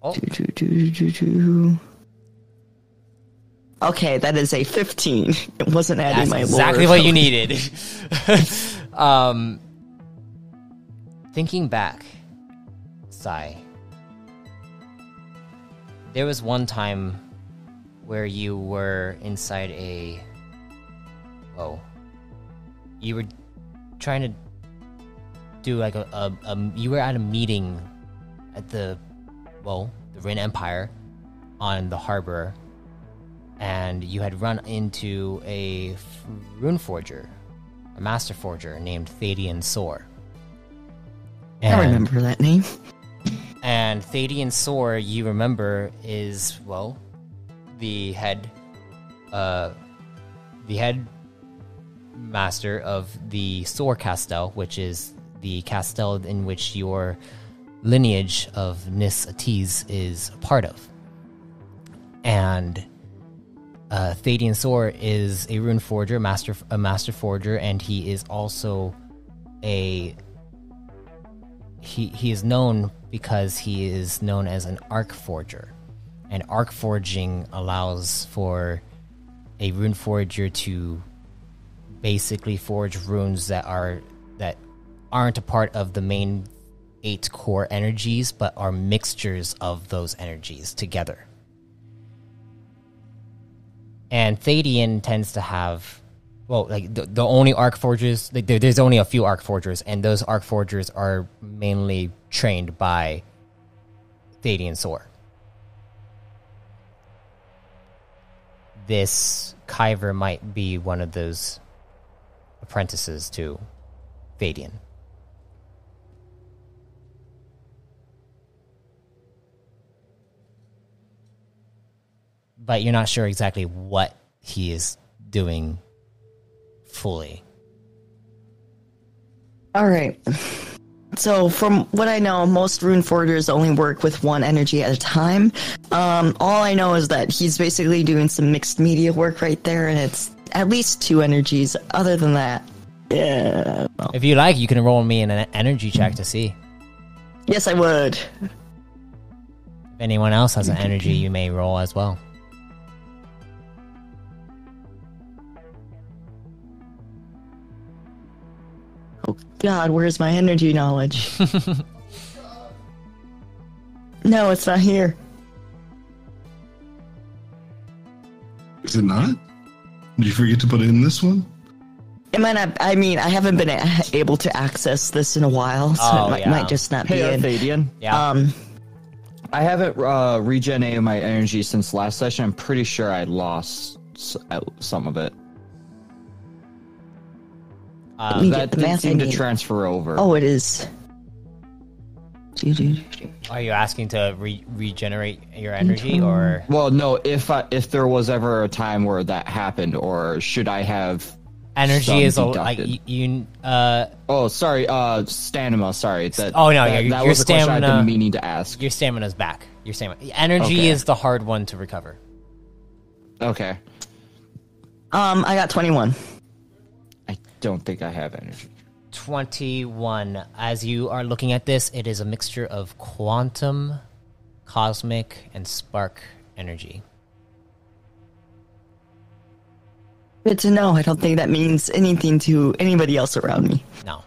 oh, do, do, do, do, do. Okay, that is a fifteen. It wasn't adding That's my exactly lore what you needed. um, thinking back, Sai. there was one time where you were inside a. Oh. You were trying to do like a, a, a. You were at a meeting at the. Well, the Rin Empire on the harbor and you had run into a rune forger, a master forger named Thadian Sor. I remember that name. And Thadian Sor, you remember, is well, the head, uh, the head master of the Sor Castel, which is the castel in which your lineage of Nis Atiz is a part of. And uh, Thadian Sor is a rune forger, master a master forger, and he is also a he he is known because he is known as an arc forger. And arc forging allows for a rune forger to basically forge runes that are that aren't a part of the main eight core energies but are mixtures of those energies together. And Thadian tends to have well, like the, the only arc forgers, like, there, there's only a few arc forgers, and those arc forgers are mainly trained by Thadian Sor. This Kyver might be one of those apprentices to Thadian. But you're not sure exactly what he is doing fully. All right. So, from what I know, most rune forgers only work with one energy at a time. Um, all I know is that he's basically doing some mixed media work right there, and it's at least two energies. Other than that, yeah. well, If you like, you can roll me in an energy check to see. yes, I would. If anyone else has an energy, you may roll as well. God, where's my energy knowledge? no, it's not here. Is it not? Did you forget to put it in this one? It might not. I mean, I haven't been a- able to access this in a while, so Oh, it might, yeah. might just not Hey, be in. Arthadian. Yeah. Um, I haven't uh, regenerated my energy since last session. I'm pretty sure I lost s- uh, some of it. Um, me That get the didn't I seem to transfer over. oh, it is. Are you asking to re- regenerate your energy, or Well, no. If I, if there was ever a time where that happened, or should I have? energy Some is a, like you? you uh, Oh, sorry. Uh, stamina. Sorry. That, Oh, no, that, your- that your was the question I've stamina- been meaning to ask. your stamina's back. Your stamina. Energy Okay. is the hard one to recover. Okay. Um, I got twenty-one. I don't think I have energy. 21. As you are looking at this, it is a mixture of quantum, cosmic, and spark energy. Good to know. I don't think that means anything to anybody else around me. No.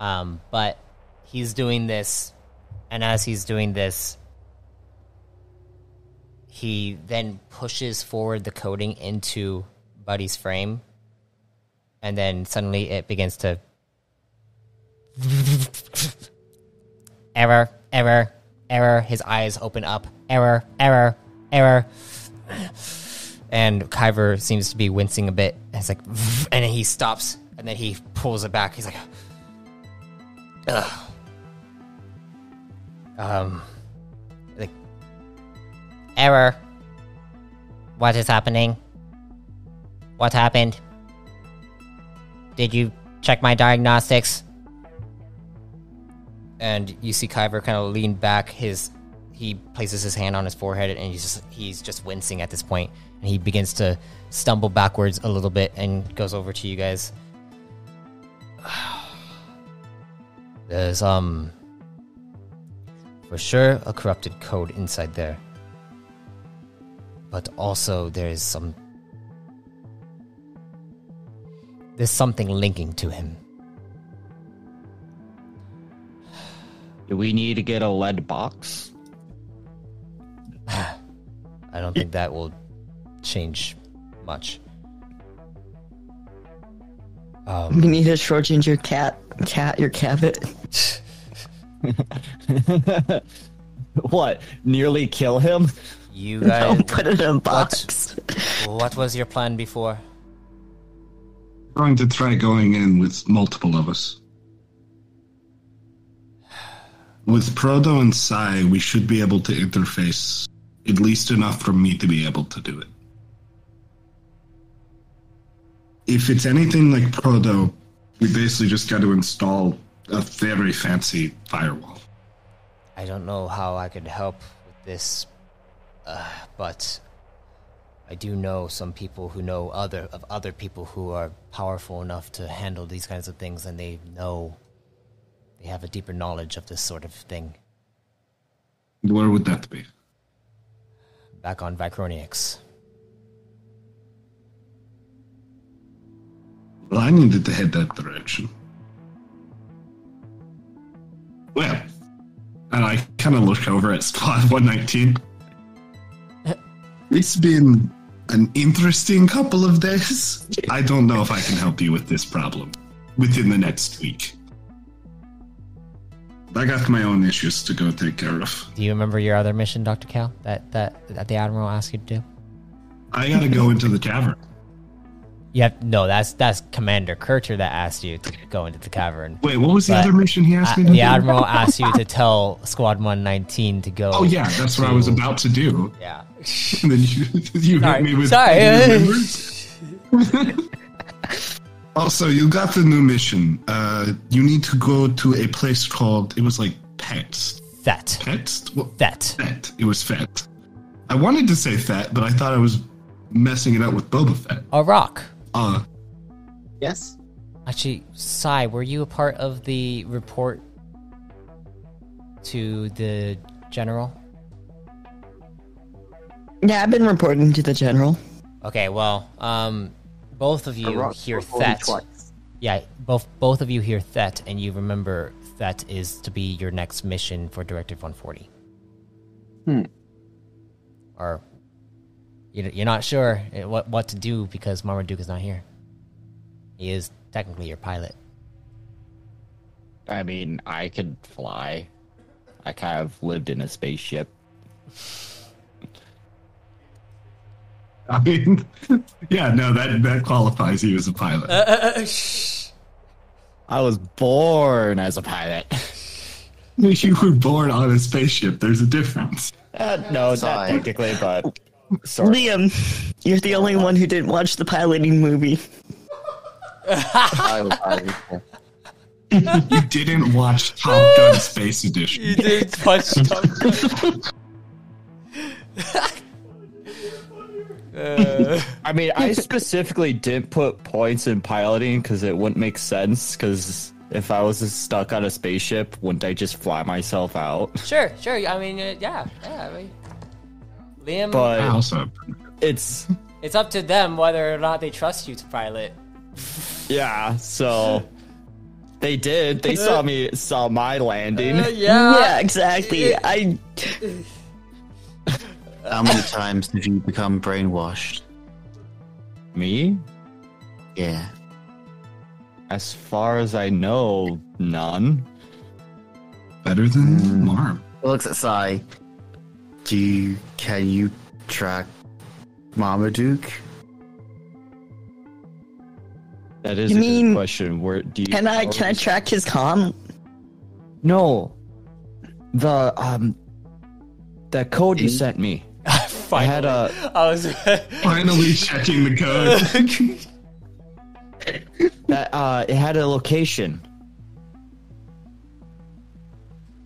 Um, but he's doing this, and as he's doing this, he then pushes forward the coating into Buddy's frame, and then suddenly it begins to. error, error, error. His eyes open up. Error, error, error. And Kyver seems to be wincing a bit. It's like, and he stops, and then he pulls it back. He's like, ugh. Um, like, error. What is happening? What happened? Did you check my diagnostics? And you see Kyver kind of lean back. His he places his hand on his forehead, and he's just he's just wincing at this point, and he begins to stumble backwards a little bit, and goes over to you guys. There's um for sure a corrupted code inside there. But also there's some there's something linking to him. Do we need to get a lead box? I don't think that will change much. Um, We need to shortchange your cat, cat, your cabot. what? Nearly kill him? you guys, Don't put it in a box. what was your plan before? Going to try going in with multiple of us. With Proto and Sai, we should be able to interface at least enough for me to be able to do it. If it's anything like Proto, we basically just got to install a very fancy firewall. I don't know how I could help with this, uh, but I do know some people who know other of other people who are powerful enough to handle these kinds of things, and they know they have a deeper knowledge of this sort of thing. Where would that be? Back on Vicroniix. Well, I needed to head that direction. Well, and I kind of look over at Squad 119. It's been an interesting couple of days. I don't know if I can help you with this problem within the next week. I got my own issues to go take care of. Do you remember your other mission, Doctor Cal? That that that the admiral asked you to do? I gotta go into the cavern. Yeah, no, that's that's Commander Kircher that asked you to go into the cavern. Wait, what was the But, other mission he asked me to the do? admiral asked you to tell Squad 119 to go. Oh yeah, that's what I was about to do. Yeah. And then you, you hit me with Sorry. remembrance. also, you got the new mission. Uh, you need to go to a place called it was like Pets. That. Pets? What? That. Fett. It was Fett. I wanted to say Fett, but I thought I was messing it up with Boba Fett. A rock. Uh, Yes. Actually, Sai, were you a part of the report to the general? Yeah, I've been reporting to the general. Okay, well, um, both of you rock hear Thet. twice. Yeah, both both of you hear Thet, and you remember Thet is to be your next mission for Directive 140. Hmm. Or you- you're not sure what what to do because Marmaduke is not here. He is technically your pilot. I mean, I could fly. I kind of lived in a spaceship. I mean, yeah, no, that that qualifies you as a pilot. Uh, uh, uh, I was born as a pilot. you were born on a spaceship. There's a difference. Uh, no, not technically, but sort. Liam, you're the only one who didn't watch the piloting movie. I. You didn't watch Top Gun Space Edition. You did touch I mean, I specifically didn't put points in piloting because it wouldn't make sense. Because if I was stuck on a spaceship, wouldn't I just fly myself out? Sure, sure. I mean, uh, yeah, yeah. I mean, Liam, But also, it's it's up to them whether or not they trust you to pilot. yeah. So they did. They saw me saw my landing. Yeah. yeah, exactly. I How many times have you become brainwashed? Me, Yeah. as far as I know, none. better than Marm. Looks at Sai. Do you, can you track Marmaduke? That is You a mean- good question. Where do you? can I can I track his com? No. The um, the code you sent me. I had a I was. Finally checking the code. that uh, it had a location.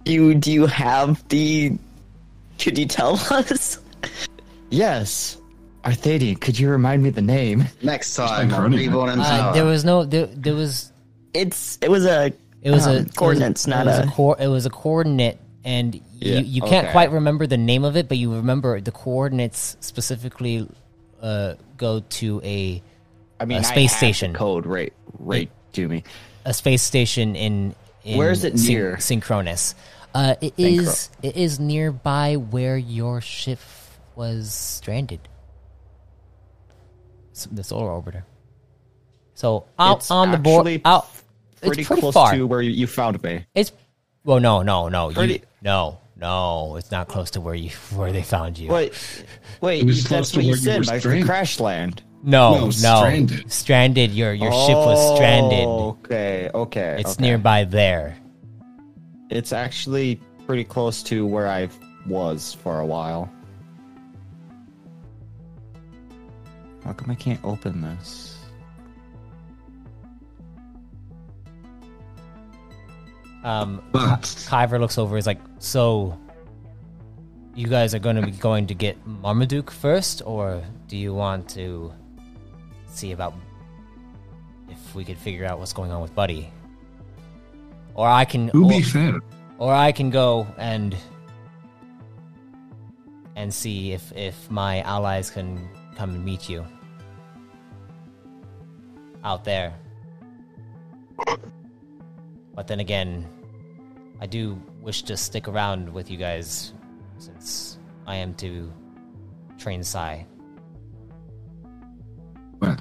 You do you have the? Could you tell us? Yes. Arthadian, could you remind me the name? Next time, like on running. Reborn and uh, there was no. There, there was. It's it was a It was um, a coordinates, it was, not it was a. a cor- It was a coordinate, and Yeah, you, you can't okay. quite remember the name of it, but you remember the coordinates specifically. Uh, go to a I mean, A space station. code right, right to me. a space station in. in Where is it Syn- near? Synchronous. Uh, it Synchro- is. It is nearby where your ship was stranded. The solar orbiter. So out It's on the board, out. Pretty, it's pretty close far. to where you, you found me. It's well, no, no, no, you, Pretty- no, no. It's not close to where you where they found you. Wait, wait, It was you- close that's to what you where you said. Like the crash land. No, no, No, stranded. Stranded. Your your ship was oh, stranded. Okay, okay. It's okay. nearby there. It's actually pretty close to where I was for a while. How come I can't open this? Um, But Kyver looks over. He's like, so you guys are going to be going to get Marmaduke first, or do you want to see about if we could figure out what's going on with Buddy? Or I can, be fair, or I can go and and see if if my allies can come and meet you out there. But then again, I do wish to stick around with you guys since I am to train Sai. but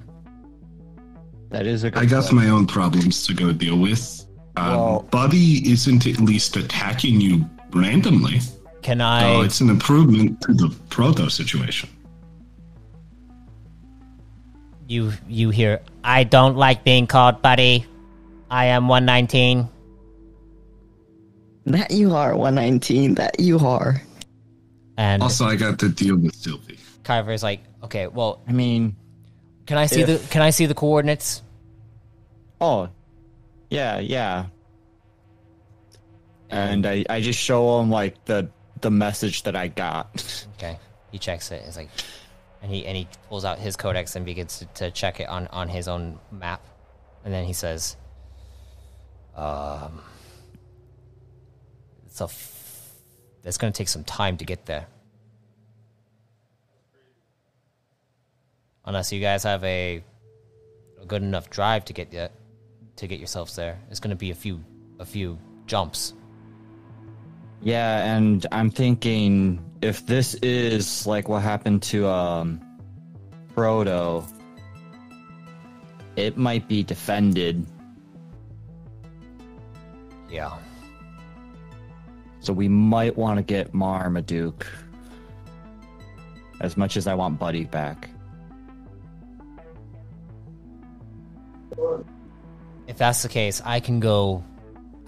That is a good I got question. my own problems to go deal with. Um, Well- Buddy isn't at least attacking you randomly. Can So I? it's an improvement to the proto situation. you you hear? I don't like being called buddy. I am one nineteen. That you are 119. That you are. And Also, I got to deal with Sylvie. Kyver's like, okay, well, I mean, can I see If- the can I see the coordinates? oh, yeah, yeah. And I, I just show him like the the message that I got. Okay, he checks it. It's like, and he and he pulls out his codex and begins to, to check it on on his own map, and then he says, "Um, it's a. F- it's going to take some time to get there. Unless you guys have a, a good enough drive to get there, to get yourselves there. It's going to be a few a few jumps. Yeah, and I'm thinking if this is like what happened to um Proto, it might be defended. Yeah. So we might want to get Marmaduke. As much as I want Buddy back. If that's the case, I can go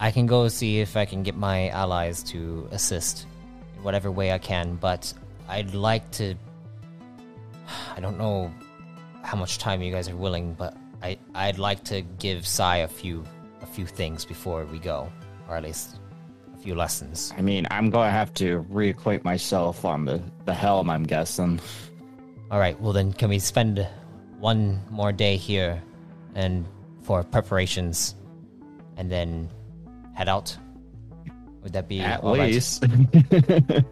I can go see if I can get my allies to assist in whatever way I can, but I'd like to I don't know how much time you guys are willing, but I I'd like to give Sai a few a few things before we go, or at least few lessons. I mean, I'm going to have to reacquaint myself on the, the helm, I'm guessing. All right, well then can we spend one more day here and for preparations and then head out? Would that be At all right? least. Would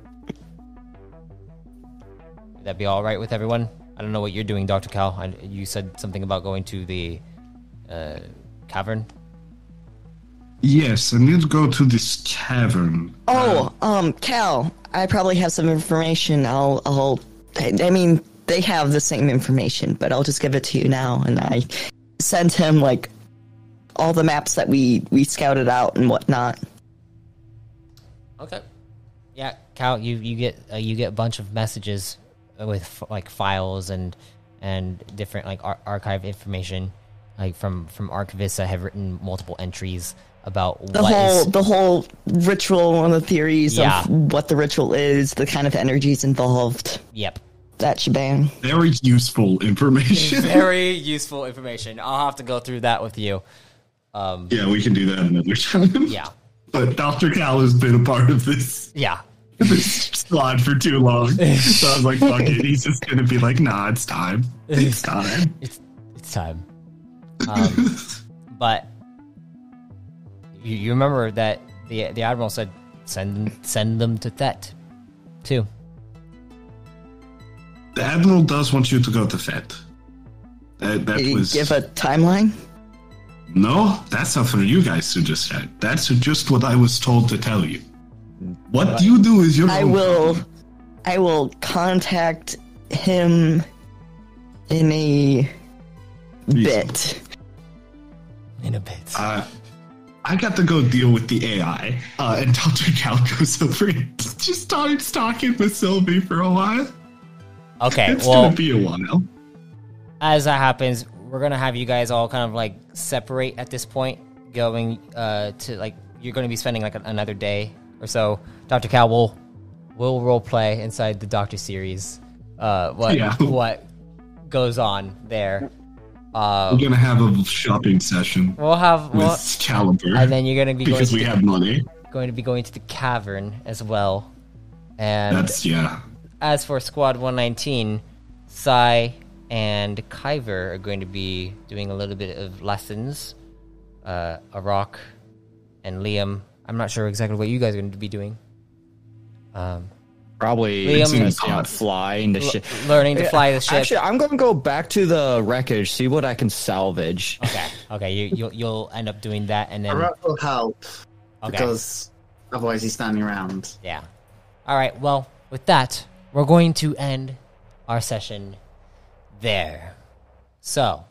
that be all right with everyone? I don't know what you're doing, Dr. Cal. I, you said something about going to the uh, cavern. Yes, I need to go to this cavern. Oh, um, Cal, I probably have some information. I'll, I'll, I I mean, they have the same information, but I'll just give it to you now. And I sent him like all the maps that we we scouted out and whatnot. Okay. Yeah, Cal, you you get uh, you get a bunch of messages with f- like files and and different like ar- archive information, like from from archivists that have written multiple entries about The what whole is- the whole ritual and the theories Yeah. of what the ritual is, the kind of energies involved, Yep. that shebang. Very useful information. Very useful information. I'll have to go through that with you. Um, yeah, we can do that another time. yeah. But Dr. Cal has been a part of this Yeah. this squad for too long. So I was like, fuck it. He's just gonna be like, nah, it's time. It's time. It's it's time. Um, but you, you remember that the the admiral said send send them to Thet, too. The Admiral does want you to go to Thet. That, that Did he was give a timeline? no. That's not for you guys to decide. That's just what I was told to tell you. What do you do is your I own will, problem. I will contact him in a bit. In a bit. Uh, I got to go deal with the AI, uh, and Dr. Cal goes over and just starts talking with Sylvie for a while. Okay, It's well, gonna be a while. as that happens, we're gonna have you guys all kind of like separate at this point, going uh, to like you're gonna be spending like another day or so. Dr. Cal will will role play inside the Doctor series. Uh, what Yeah. what goes on there? Uh, We're gonna have a shopping session we'll have with we'll, Caliber and then you're gonna be going because to, we the, have money. going to be going to the cavern as well. And That's yeah. as for Squad 119, Sai and Kyver are going to be doing a little bit of lessons. Uh, Arak and Liam, I'm not sure exactly what you guys are going to be doing. Um, Probably Liam- testing out flying the l- ship. learning to fly the ship. Actually, I'm going to go back to the wreckage, see what I can salvage. okay, okay, you, you'll you'll end up doing that, and then Arak will help okay, because otherwise he's standing around. yeah. All right. Well, with that, we're going to end our session there. So,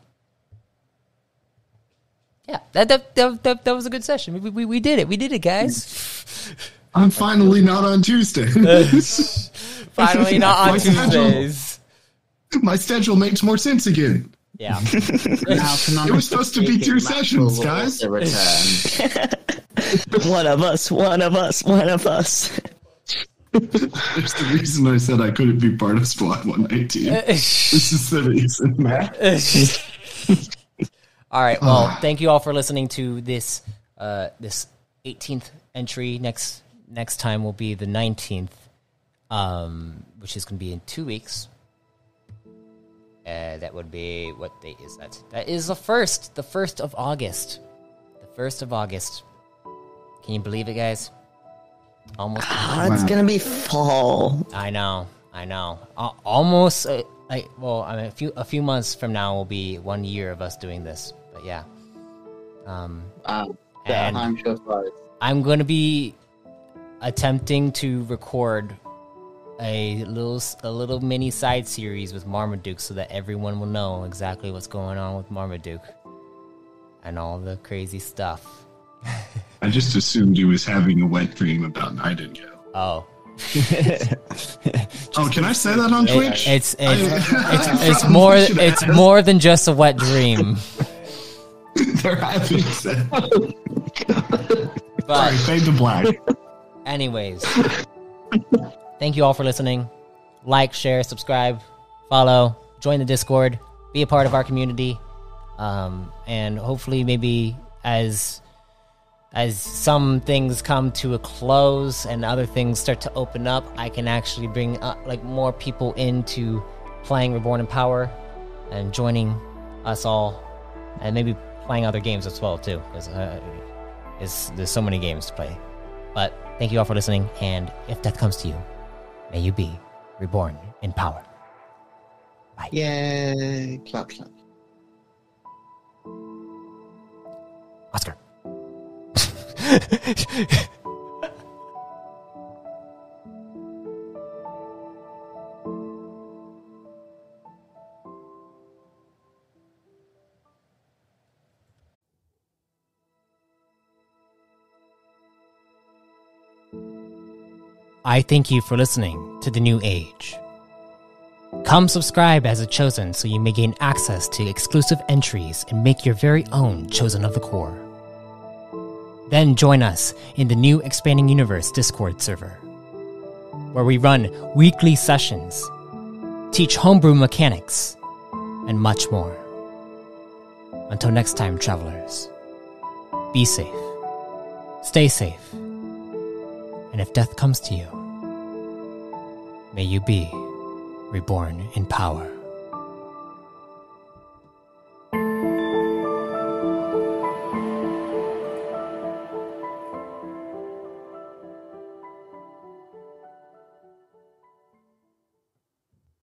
yeah, that that, that, that, that was a good session. We, we, we did it. We did it, guys. I'm finally not on Tuesday. Finally, not on My schedule. Tuesdays. My schedule makes more sense again. Yeah. Now, It was supposed to be two sessions, guys. One of us, one of us, one of us. There's the reason I said I couldn't be part of Squad 119. this is the reason, Matt. all right. Well, thank you all for listening to this uh, this 18th entry. Next next time will be the 19th, um, which is going to be in two weeks. Uh, that would be what date is that? That is the first, the first of August, the first of August. Can you believe it, guys? Almost. Ah, it's gonna be fall. I know, I know. Al- almost, uh, like, well, I mean, a few a few months from now will be one year of us doing this. But yeah, Um, Um, and I'm sure flies. I'm going to be attempting to record a little a little mini side series with Marmaduke so that everyone will know exactly what's going on with Marmaduke and all the crazy stuff. I just assumed he was having a wet dream about Nightingale. Oh, Oh, can I say that on It- Twitch? it's it's, it's it's more it's ask. more than just a wet dream. They're having sex. Sorry, fade to black. Anyways, thank you all for listening. Like, share, subscribe, follow, join the Discord, be a part of our community, um, and hopefully, maybe as as some things come to a close and other things start to open up, I can actually bring uh, like more people into playing Reborn in Power and joining us all, and maybe playing other games as well too, because uh, there's so many games to play. But thank you all for listening, and if death comes to you, may you be reborn in power. Yay! Clap, clap. Oscar. I thank you for listening to The New Age. Come subscribe as a chosen so you may gain access to exclusive entries and make your very own Chosen of the Core. Then join us in the new Expanding Universe Discord server, where we run weekly sessions, teach homebrew mechanics, and much more. Until next time, travelers, be safe, stay safe, and if death comes to you, may you be reborn in power.